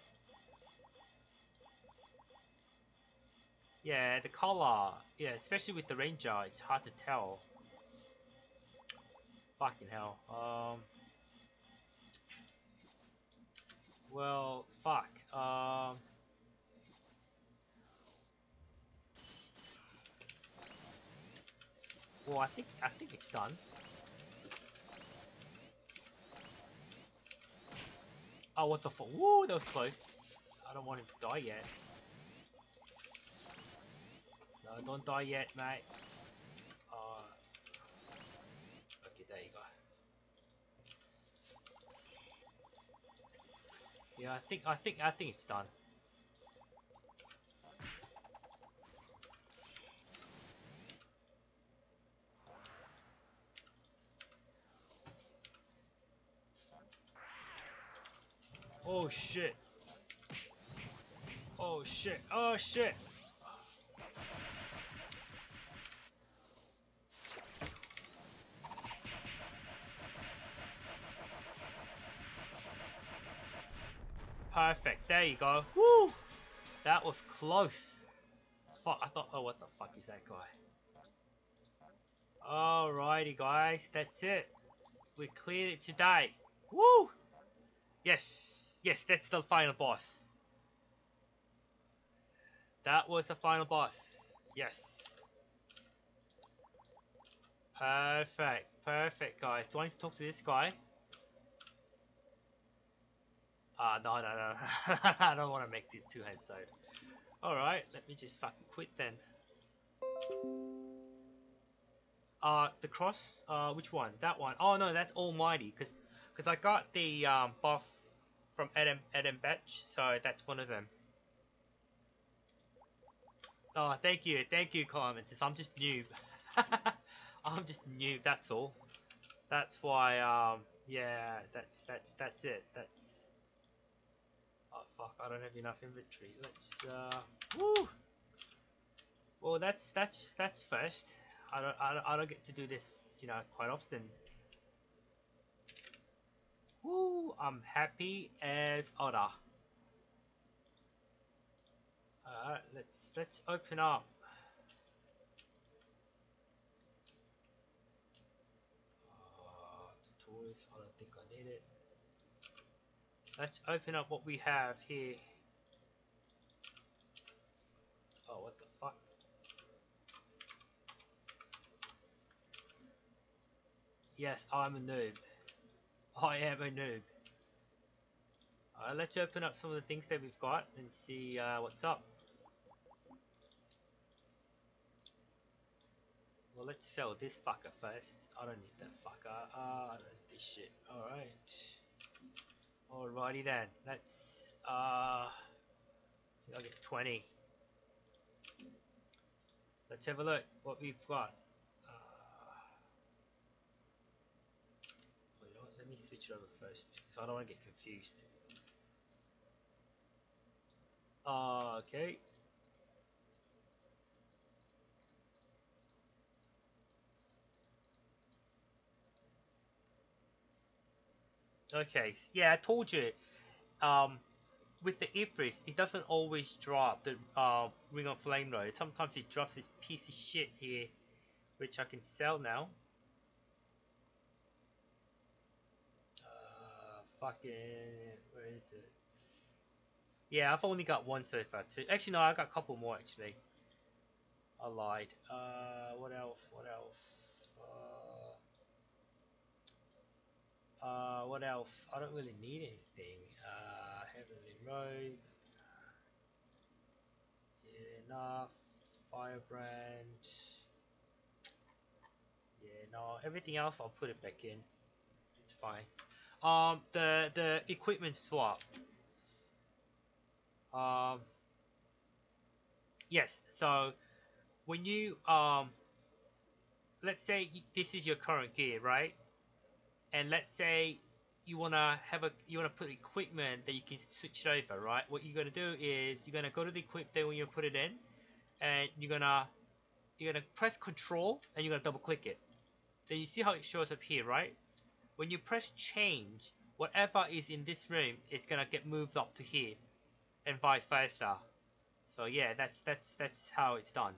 Yeah, the color, yeah, especially with the ranger, it's hard to tell. Fucking hell. Um. Well, fuck. Um. Well, I think I think it's done. Oh, what the fuck? Woo, that was close. I don't want him to die yet. No, don't die yet, mate. Uh, Yeah, I think I think I think it's done. Oh shit. Oh shit. Oh shit. Perfect. There you go. Woo! That was close. Fuck, I thought, oh, what the fuck is that guy? Alrighty, guys. That's it. We cleared it today. Woo! Yes. Yes, that's the final boss. That was the final boss. Yes. Perfect. Perfect, guys. Do I need to talk to this guy? Ah, uh, no, no, no. <laughs> I don't want to make it too headstone. Alright, let me just fucking quit then. Uh, the cross, uh, which one? That one. Oh no, that's Almighty, because cause I got the um, buff from Adam, Adam Batch, so that's one of them. Oh, thank you, thank you, Clementus. I'm just noob. <laughs> I'm just noob, that's all. That's why, um, yeah, that's, that's, that's it. That's, fuck, I don't have enough inventory. Let's uh woo! Well that's that's that's first. I don't I don't, I don't get to do this, you know, quite often. Woo! I'm happy as Oda. Alright, let's let's open up. Uh, I don't think I need it. Let's open up what we have here. Oh, what the fuck? Yes, I'm a noob. I am a noob. Let's open up some of the things that we've got and see uh, what's up. Well, let's sell this fucker first. I don't need that fucker. Uh, I don't need this shit. Alright. Alrighty then, let's, uh, I'll get 20. Let's have a look what we've got. Uh, well, you know what, let me switch it over first, because I don't want to get confused. Uh, okay. Okay, yeah, I told you. Um, with the Ifrit, it doesn't always drop the uh, Ring of Flame Lord. Sometimes it drops this piece of shit here, which I can sell now. Uh, fucking, where is it? Yeah, I've only got one so far too. Actually, no, I got a couple more actually. I lied. Uh, what else? What else? Uh, what else? I don't really need anything. Uh, Heavenly Robe. Yeah, enough. Firebrand. Yeah, no, everything else I'll put it back in. It's fine. Um, the the equipment swap. Um. Yes. So, when you um, let's say this is your current gear, right? And let's say you wanna have a you wanna put equipment that you can switch it over, right? What you're gonna do is you're gonna go to the equipment when you put it in, and you're gonna you're gonna press Control and you're gonna double click it. Then you see how it shows up here, right? When you press change, whatever is in this room is gonna get moved up to here, and vice versa. So yeah, that's that's that's how it's done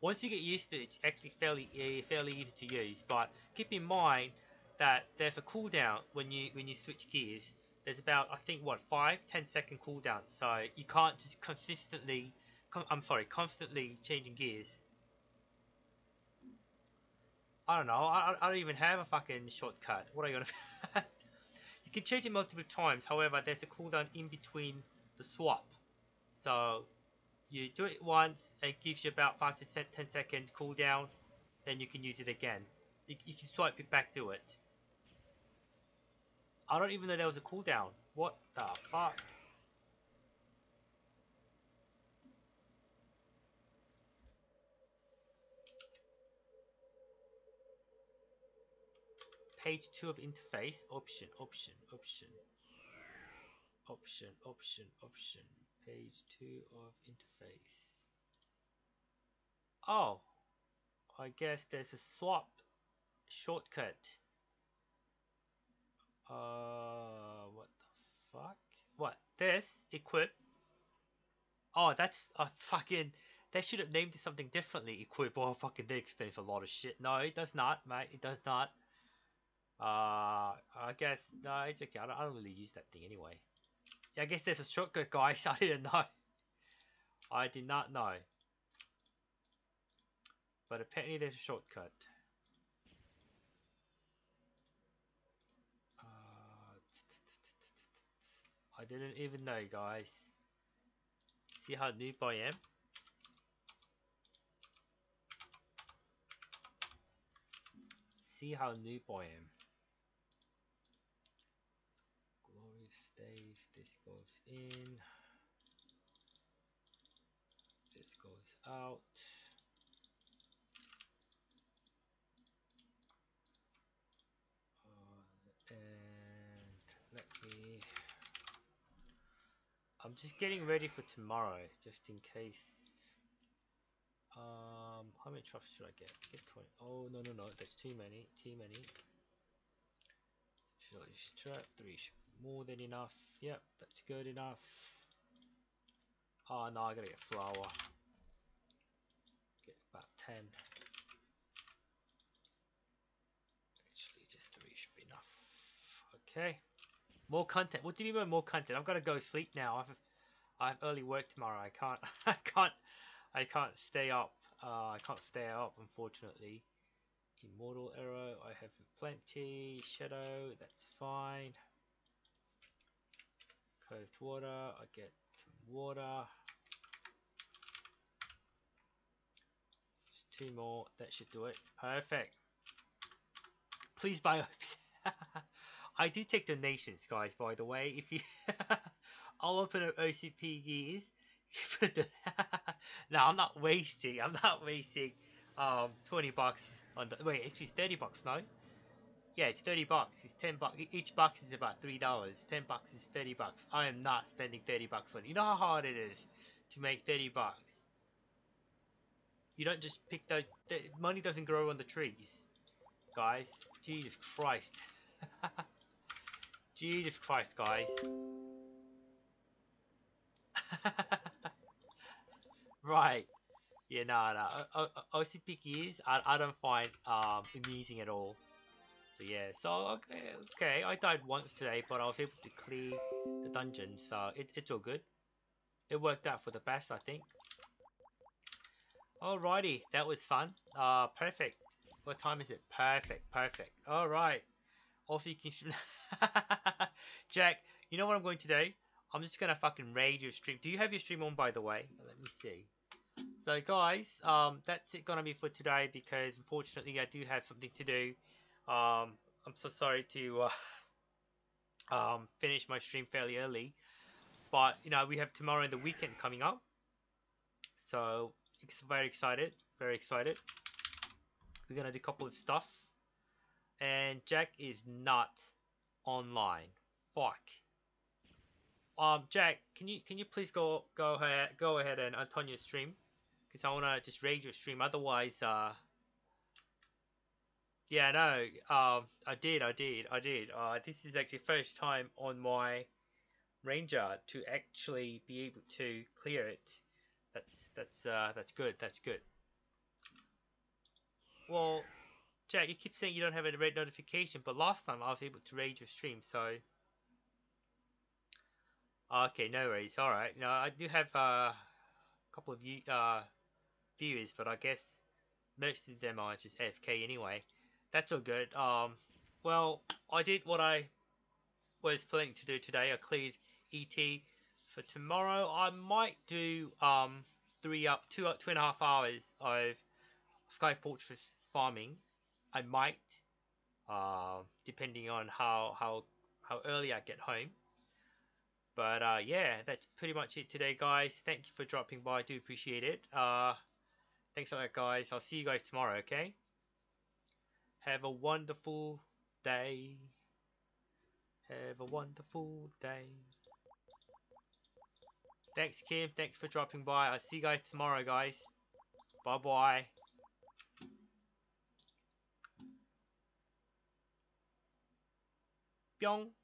once you get used to it, it's actually fairly fairly easy to use. But keep in mind that there's a cooldown when you when you switch gears. There's about I think what five ten second cooldown, so you can't just consistently. I'm sorry, constantly changing gears. I don't know. I, I don't even have a fucking shortcut. What are you gonna? <laughs> you can change it multiple times. However, there's a cooldown in between the swap. So you do it once, it gives you about 5 to 10 seconds cooldown, then you can use it again. You, you can swipe it back to it. I don't even know there was a cooldown. What the fuck? Page 2 of interface, option, option, option. Option, option, option. Page 2 of interface. Oh, I guess there's a swap shortcut. Uh, what the fuck? What? This? Equip? Oh, that's a fucking... They should have named it something differently. Equip. Oh, fucking, they explains a lot of shit. No, it does not, mate. It does not. Uh, I guess, no, it's okay. I don't, I don't really use that thing anyway. I guess there's a shortcut, guys. <laughs> I didn't know. I did not know. But apparently there's a shortcut. Uh, I didn't even know, guys. See how noob I am? See how noob I am. Glory stays, this goes in. This goes out. I'm just getting ready for tomorrow, just in case. Um, how many truffs should I get? Get 20. Oh, no, no, no, that's too many, too many. Should I strap? Three more than enough. Yep, that's good enough. Oh, no, I gotta get flour. Get about 10. Actually, just three should be enough. Okay. More content. What do you mean by more content? I've got to go sleep now. I've I have early work tomorrow. I can't. <laughs> I can't. I can't stay up. Uh, I can't stay up, unfortunately. Immortal arrow. I have plenty. Shadow. That's fine. Cursed water. I get water. Just two more. That should do it. Perfect. Please buy <laughs> I do take donations, guys. By the way, if you, <laughs> I'll open up OCP gears. no, I'm not wasting. I'm not wasting um 20 bucks on the wait. Actually, 30 bucks. No. Yeah, it's 30 bucks. It's 10 bucks. Each box is about three dollars. 10 bucks is 30 bucks. I am not spending 30 bucks on. You know how hard it is to make 30 bucks. You don't just pick the, the money doesn't grow on the trees, guys. Jesus Christ. Jesus Christ, guys. right. Yeah, no, no. OCP gears, I, I don't find um, amusing at all. So yeah, so okay, okay, I died once today, but I was able to clear the dungeon, so it, it's all good. It worked out for the best, I think. Alrighty, that was fun. Uh, perfect. What time is it? Perfect, perfect. Alright. Also, you can... <laughs> Jack, you know what I'm going to do? I'm just going to fucking raid your stream. Do you have your stream on, by the way? Let me see. So, guys, um, that's it gonna be for today because, unfortunately, I do have something to do. Um, I'm so sorry to uh, <laughs> um, finish my stream fairly early. But, you know, we have tomorrow and the weekend coming up. So, it's very excited. Very excited. We're gonna do a couple of stuff and Jack is not online. Fuck. Um, Jack, can you can you please go go ahead go ahead and turn your stream, cause I wanna just raid your stream. Otherwise, uh, yeah, no, um, I did, I did, I did. Uh, this is actually first time on my Ranger to actually be able to clear it. That's that's uh that's good. That's good. Well, Jack, you keep saying you don't have a red notification, but last time I was able to raid your stream, so... Okay, no worries, alright. Now, I do have uh, a couple of uh, viewers, but I guess most of them are just FK anyway. That's all good. Um, well, I did what I was planning to do today. I cleared ET. For tomorrow, I might do um, three up, two, up, two and a half hours of Sky Fortress farming I might, uh, depending on how how how early I get home. But uh, yeah, that's pretty much it today, guys. Thank you for dropping by. I do appreciate it. Uh, thanks for that, guys. I'll see you guys tomorrow, okay? Have a wonderful day. Have a wonderful day. Thanks, Kim. Thanks for dropping by. I'll see you guys tomorrow, guys. Bye-bye. Pyong.